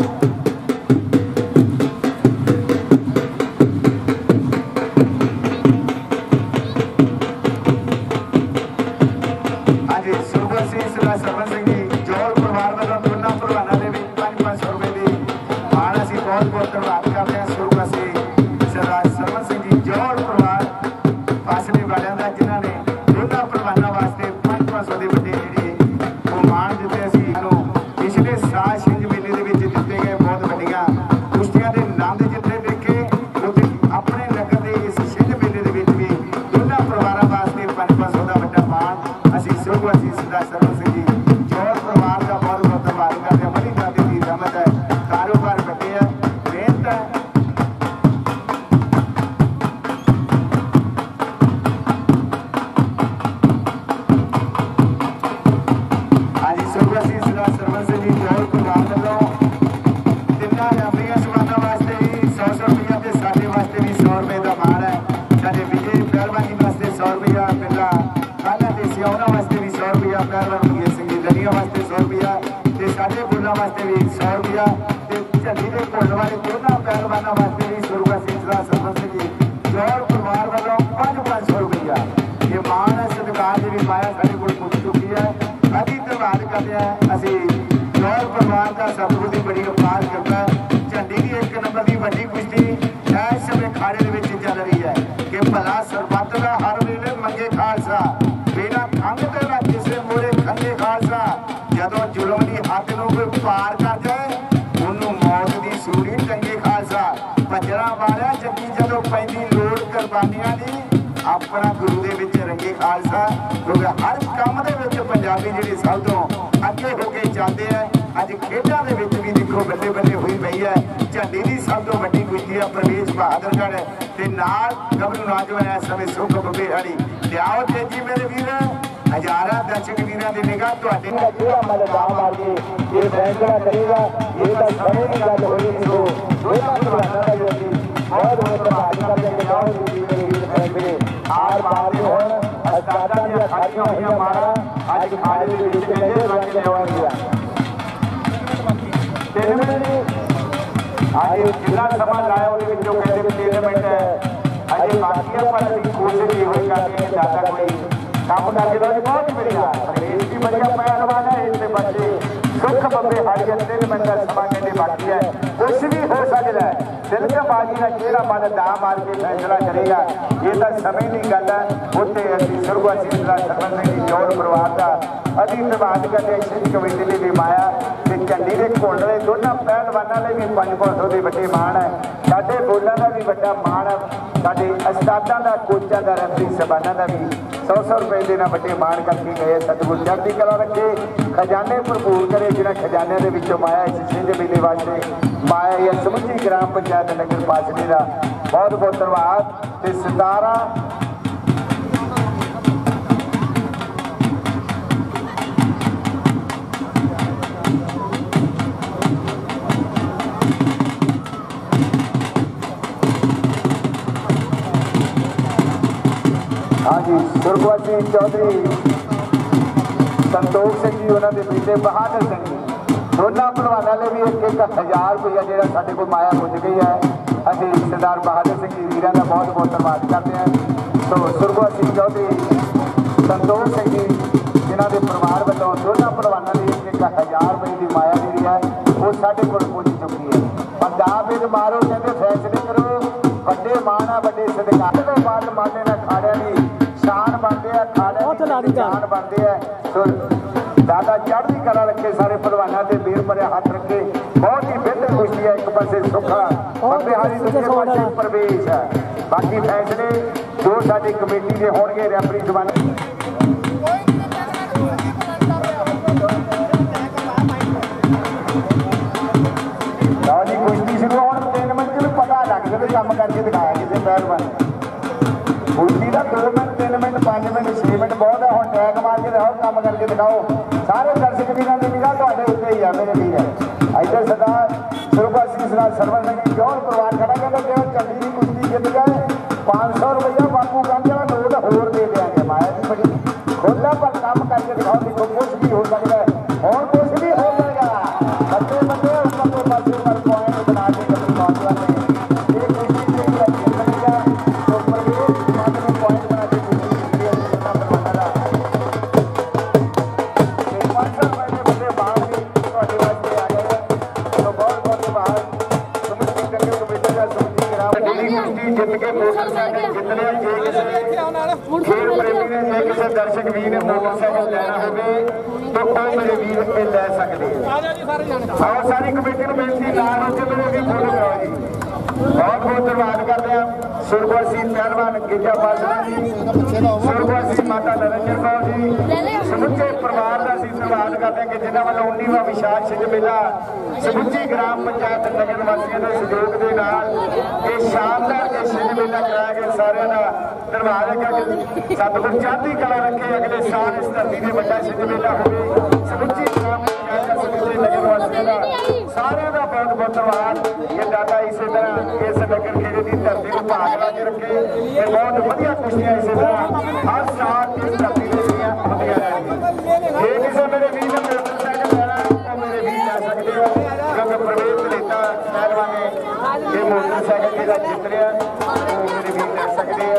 ਦੀ ਹੱਦ ਨੂੰ ਕੋਈ ਪਾਰ ਕਰ ਜਾਏ ਉਹਨੂੰ ਮੌਤ ਦੀ ਸੂੜੀ ਟੰਗੇ ਖਾਲਸਾ। ਭਜਰਾ ਵਾਲਿਆ ਜੱਗੀ ਜਦੋਂ ਪੈਂਦੀ ਲੋੜ ਕੁਰਬਾਨੀਆਂ ਦੀ, ਆਪਣਾ ਗੁਰੂ ਦੇ ਵਿੱਚ ਰੰਗੇ ਖਾਲਸਾ। ਕਿਉਂਕਿ ਹਰ ਕੰਮ ਦੇ ਵਿੱਚ ਪੰਜਾਬੀ ਜਿਹੜੀ ਸਭ ਤੋਂ ਅੱਗੇ ਹੋ ਕੇ ਚੱਲਦੇ ਆ, ਅੱਜ ਖੇਡਾਂ ਦੇ ਵਿੱਚ ਵੀ ਦੇਖੋ ਬੱਲੇ ਬੱਲੇ ਹੋਈ ਪਈ ਹੈ ਝੰਡੀ ਦੀ ਸਭ ਤੋਂ ਵੱਡੀ ਕੁਸ਼ਤੀ ਆ ਪ੍ਰਵੇਸ਼ ਬਹਾਦਰਗੜ੍ਹ। ਤੇ ਨਾਲ ਗੱਭਰੂ ਨੌਜਵਾਨ ਇਸ ਸਮੇਂ ਸੁਖ ਬੱਬੇ ਹੜੀ ਤੇ ਆਓ ਤੇਜੀ ਮੇਰੇ ਵੀਰ। ਹਜ਼ਾਰਾਂ ਦਰਸ਼ਕ ਵੀਰਾਂ ਦੀ ਨਿਗਾਹ ਤੁਹਾਡੇ ਦਾ ਜਿਹੜਾ ਮਨ ਦਾ ਮਾਰ ਕੇ ਇਹ ਫੈਸਲਾ ਕਰੇਗਾ ਇਹ ਤਾਂ ਸਮੇਂ ਦੀ ਗੱਲ ਹੋਈ ਨਹੀਂ ਸੋ ਦੋਨਾਂ ਭਰਾਵਾਂ ਦਾ ਜੋ ਅਸੀਂ ਬਹੁਤ ਬਹੁਤ ਧੰਨਵਾਦ ਕਰਦੇ ਹਾਂ ਕਿ ਬਹੁਤ ਜੀ ਮੇਰੇ ਵੀਰ ਫੈਸਲੇ ਆਰ ਪਾਰ ਦੇ ਹੋਣ ਅਸਤਾਦਾਂ ਦੀਆਂ ਖਾਲੀਆਂ ਹੋਈਆਂ ਮਾਰਾਂ ਅੱਜ ਖਾੜੇ ਦੇ ਵਿੱਚ ਕਹਿੰਦੇ ਰੰਗ ਲਿਆਉਣਗੀਆਂ ਤਿੰਨ ਮਿੰਟ ਅੱਜ ਜਿੰਨਾ ਸਮਾਂ ਲਾਇਆ ਉਹਦੇ ਵਿੱਚੋਂ ਕਹਿੰਦੇ ਵੀ ਤਿੰਨ ਮਿੰਟ ਅਜੇ ਬਾਕੀ ਹੈ ਪਰ ਅਸੀਂ ਕੋਸ਼ਿਸ਼ ਇਹ ਹੋਈ ਕਰਦੇ ਹਾਂ ਜ਼ਿਆਦਾ ਕੋਈ ਕੰਮ ਕਰਕੇ ਤਾਂ ਬਹੁਤ ਵਧੀਆ। ਪਰ ਇਹ ਵਧੀਆ ਪਹਿਲਵਾਨ ਹੈ ਇਸ ਦੇ ਬੱਚੇ ਸੁੱਖ ਬੰਦੇ ਹਾਰੀ ਤਿੰਨ ਮਿੰਟ ਦਾ ਸਮਾਂ ਕਹਿੰਦੇ ਬਾਕੀ ਹੈ। ਕੁਝ ਵੀ ਹੋ ਸਕਦਾ ਹੈ ਸਿਰਕਾ ਬਾਜੀ ਦਾ ਕਿਹੜਾ ਮਨ ਦਾ ਮਾਰ ਕੇ ਫੈਸਲਾ ਕਰੇਗਾ। ਇਹ ਤਾਂ ਸਮੇਂ ਦੀ ਗੱਲ ਹੈ ਉੱਤੇ ਅਸੀਂ ਸੁਰਗਵਾਸੀ ਦਾ ਸਰਬੰਧ ਦੀ ਜੋੜ ਪਰਿਵਾਰ ਦਾ ਅਸੀਂ ਧੰਨਵਾਦ ਕਰਦੇ ਹਾਂ ਸ਼੍ਰੀ ਕਮੇਟੀ ਦੀ ਵੀ ਮਾਇਆ ਤੇ ਝੰਡੀ ਦੇ ਘੋਲੜੇ ਦੋਨਾਂ ਪਹਿਲਵਾਨਾਂ ਲਈ ਵੀ 500 ਦੀ ਵੱਡੀ ਮਾਣ ਹੈ। ਸਾਡੇ ਬੋਲਾਂ ਦਾ ਵੀ ਵੱਡਾ ਮਾਣ ਹੈ, ਸਾਡੇ ਅਸਤਾਦਾਂ ਦਾ, ਕੋਚਾਂ ਦਾ, ਰੈਫਰੀ ਸਬਾਨਾਂ ਦਾ ਵੀ। 100-100 ਰੁਪਏ ਦੇ ਨਾਲ ਵੱਡੇ ਮਾਣ ਕਰਕੇ ਗਏ, ਸਤਿਗੁਰ ਚੜ੍ਹਦੀ ਕਲਾ ਰੱਖੇ। ਖਜ਼ਾਨੇ ਭਰਪੂਰ ਕਰੇ, ਜਿਹੜਾ ਖਜ਼ਾਨਿਆਂ ਦੇ ਵਿੱਚੋਂ ਮਾਇਆ ਇਸ ਸਿੰਘ ਮੇਲੇ ਵਾਸਤੇ ਮਾਇਆ ਇਹ ਸਮੁੱਚੀ ਗ੍ਰਾਮ ਪੰਚਾਇਤ ਨਗਰ ਪਾਸਣੀ ਦਾ ਬਹੁਤ ਬਹੁਤ ਧੰਨਵਾਦ ਤੇ 17 ਹਾਂਜੀ ਸੁਰਗਵਾਸੀ ਚੌਧਰੀ ਸੰਤੋਖ ਸਿੰਘ ਜੀ, ਉਹਨਾਂ ਦੇ ਬੇਟੇ ਬਹਾਦਰ ਸਿੰਘ ਜੀ। ਦੋਨਾਂ ਭਲਵਾਨਾਂ ਲਈ ਵੀ ਇੱਕ ਇੱਕ ਹਜ਼ਾਰ ਰੁਪਇਆ ਜਿਹੜਾ ਸਾਡੇ ਕੋਲ ਮਾਇਆ ਪੁੱਜ ਗਈ ਹੈ। ਅਸੀਂ ਸਰਦਾਰ ਬਹਾਦਰ ਸਿੰਘ ਜੀ ਵੀਰਾਂ ਦਾ ਬਹੁਤ ਬਹੁਤ ਧੰਨਵਾਦ ਕਰਦੇ ਹਾਂ। ਸੋ ਸੁਰਗਵਾਸੀ ਚੌਧਰੀ ਸੰਤੋਖ ਸਿੰਘ ਜੀ, ਜਿਨ੍ਹਾਂ ਦੇ ਪਰਿਵਾਰ ਵੱਲੋਂ ਦੋਨਾਂ ਭਲਵਾਨਾਂ ਲਈ ਇੱਕ ਇੱਕ ਹਜ਼ਾਰ ਰੁਪਏ ਦੀ ਮਾਇਆ ਜਿਹੜੀ ਹੈ, ਉਹ ਸਾਡੇ ਕੋਲ ਪੁੱਜ ਚੁੱਕੀ ਹੈ। ਪੰਜਾਬ ਵਿੱਚ ਮਾਰੋ, ਕਹਿੰਦੇ ਫੈਸਲੇ ਕਰੋ। ਵੱਡੇ ਮਾਣਾ ਵੱਡੇ ਸਤਿਕਾਰ ਤੋਂ ਬਾਅਦ ਮਾਨੇ ਨਾਲ ਖਾੜਿਆਂ ਦੀ। ਸ਼ਾਨ ਬਣਦੇ ਆ ਖਾੜਿਆਂ ਦੀ ਸ਼ਾਨ ਬਣਦੇ ਆ। ਸੋ ਦਾਦਾ ਚੜ੍ਹਦੀ ਕਲਾ ਰੱਖੇ ਸਾਰੇ ਪਹਿਲਵਾਨਾਂ ਦੇ ਵੀਰ ਭਰੇ ਹੱਥ ਰੱਖੇ। ਬਹੁਤ ਹੀ ਬਿਹਤਰ ਕੁਸ਼ਤੀ ਹੈ ਇੱਕ ਪਾਸੇ ਸੁੱਖਾ ਬੰਦੇ ਹਾਰੀ ਦੂਜੇ ਪਾਸੇ ਪ੍ਰਵੇਸ਼ ਹੈ ਬਾਕੀ ਫੈਸਲੇ ਜੋ ਸਾਡੀ ਕਮੇਟੀ ਦੇ ਹੋਣਗੇ ਰੈਫਰੀ ਜਵਾਨ ਲਓ ਜੀ ਕੁਸ਼ਤੀ ਸ਼ੁਰੂ ਹੁਣ 3 ਮਿੰਟ ਨੂੰ ਪਤਾ ਲੱਗ ਜਾਵੇ ਕੰਮ ਕਰਕੇ ਦਿਖਾਇਆ ਕਿਸੇ ਪਹਿਲਵਾਨ। ਕੁਸ਼ਤੀ ਦਾ 2 ਮਿੰਟ 3 ਮਿੰਟ 5 ਮਿੰਟ 6 ਮਿੰਟ ਬਹੁਤ ਹੈ। ਹੁਣ ਟੈਗ ਮਾਰ ਕੇ ਦਿਖਾਓ, ਕੰਮ ਕਰਕੇ ਦਿਖਾਓ। ਸਾਰੇ ਦਰਸ਼ਕ ਵੀਰਾਂ ਦੀ ਨਿਗਾਹ ਤੁਹਾਡੇ ਉੱਤੇ ਹੀ ਆ, ਮੇਰੇ ਵੀਰ। ਇੱਧਰ ਸਰਦਾਰ ਸਿੰਘ ਸਰਦਾਰ ਸਰਵਨ ਸਿੰਘ ਜੋਰ ਪਰਿਵਾਰ ਖੜਾ ਕਹਿੰਦਾ ਕਿ ਚੰਡੀ ਦੀ ਕੁਸ਼ਤੀ ਜਿੱਤ ਗਏ 500 ਰੁਪਇਆ ਬਾਪੂ ਕਹਿੰਦੇ ਆ ਨੋਟ ਹੋਰ ਦੇ ਦਿਆਂਗੇ, ਮਾਇਆ ਦੀ ਬੜੀ ਖੋਲਾ ਪਰ ਕੰਮ ਕਰਕੇ ਦਿਖਾਓ, ਦੇਖੋ ਪਹਿਲਵਾਨ ਗਿੱਜਾ ਜੀ। ਸੁਰਗਵਾਸੀ ਮਾਤਾ ਨਰਿੰਦਰ ਕੌਰ ਜੀ। ਸਮੁੱਚੇ ਪਰਿਵਾਰ ਦਾ ਅਸੀਂ ਧੰਨਵਾਦ ਕਰਦੇ ਹਾਂ ਕਿ ਜਿਨ੍ਹਾਂ ਵੱਲੋਂ 19ਵਾਂ ਵਿਸ਼ਾਲ ਸਿੰਘ ਮੇਲਾ ਸਮੁੱਚੀ ਗ੍ਰਾਮ ਪੰਚਾਇਤ ਨਗਰ ਵਾਸੀਆਂ ਦੇ ਸਹਿਯੋਗ ਦੇ ਨਾਲ ਇਹ ਸ਼ਾਨਦਾਰ ਇਹ ਸਿੰਘ ਮੇਲਾ ਕਰਾਇਆ ਗਿਆ। ਸਾਰਿਆਂ ਦਾ ਧੰਨਵਾਦ ਹੈ ਕਿ ਸਤਿਗੁਰ ਚੜ੍ਹਦੀ ਕਲਾ ਰੱਖੇ। ਅਗਲੇ ਸਾਲ ਇਸ ਧਰਤੀ ਦੇ ਵੱਡਾ ਸਿੰਘ ਮੇਲਾ ਹੋਵੇ। ਸਮੁੱਚੀ ਗ੍ਰਾਮ ਪੰਚਾਇਤ ਦਾ ਸਮੁੱਚੇ ਨਗਰ ਵਾਸੀਆਂ ਦਾ ਸਾਰਿਆਂ ਦਾ ਬਹੁਤ ਬਹੁਤ ਧੰਨਵਾਦ। ਇਹ ਇਸੇ ਤਰ੍ਹਾਂ ਇਸ ਨਗਰ ਖੇੜੇ ਦੀ ਧਰਤੀ ਨੂੰ ਭਾਗ ਲਾ ਕੇ ਰੱਖੇ ਇਹ ਬਹੁਤ ਵਧੀਆ ਖੁਸ਼ੀਆਂ ਇਸੇ ਤਰ੍ਹਾਂ ਹਰ ਸਾਲ ਇਸ ਧਰਤੀ ਦੇ ਦੀਆਂ ਹੁੰਦੀਆਂ ਰਹਿਣਗੀਆਂ ਜੇ ਕਿਸੇ ਮੇਰੇ ਵੀਰ ਨੇ ਮੋਟਰਸਾਈਕਲ ਲੈਣਾ ਉਹ ਮੇਰੇ ਵੀਰ ਲੈ ਸਕਦੇ ਹੋ ਕਿਉਂਕਿ ਪ੍ਰਵੇਸ਼ ਦਿੱਤਾ ਪਹਿਲਵਾਨ ਨੇ ਇਹ ਮੋਟਰਸਾਈਕਲ ਜਿਹੜਾ ਜਿੱਤ ਆ ਉਹ ਮੇਰੇ ਵੀਰ ਲੈ ਸਕਦੇ ਆ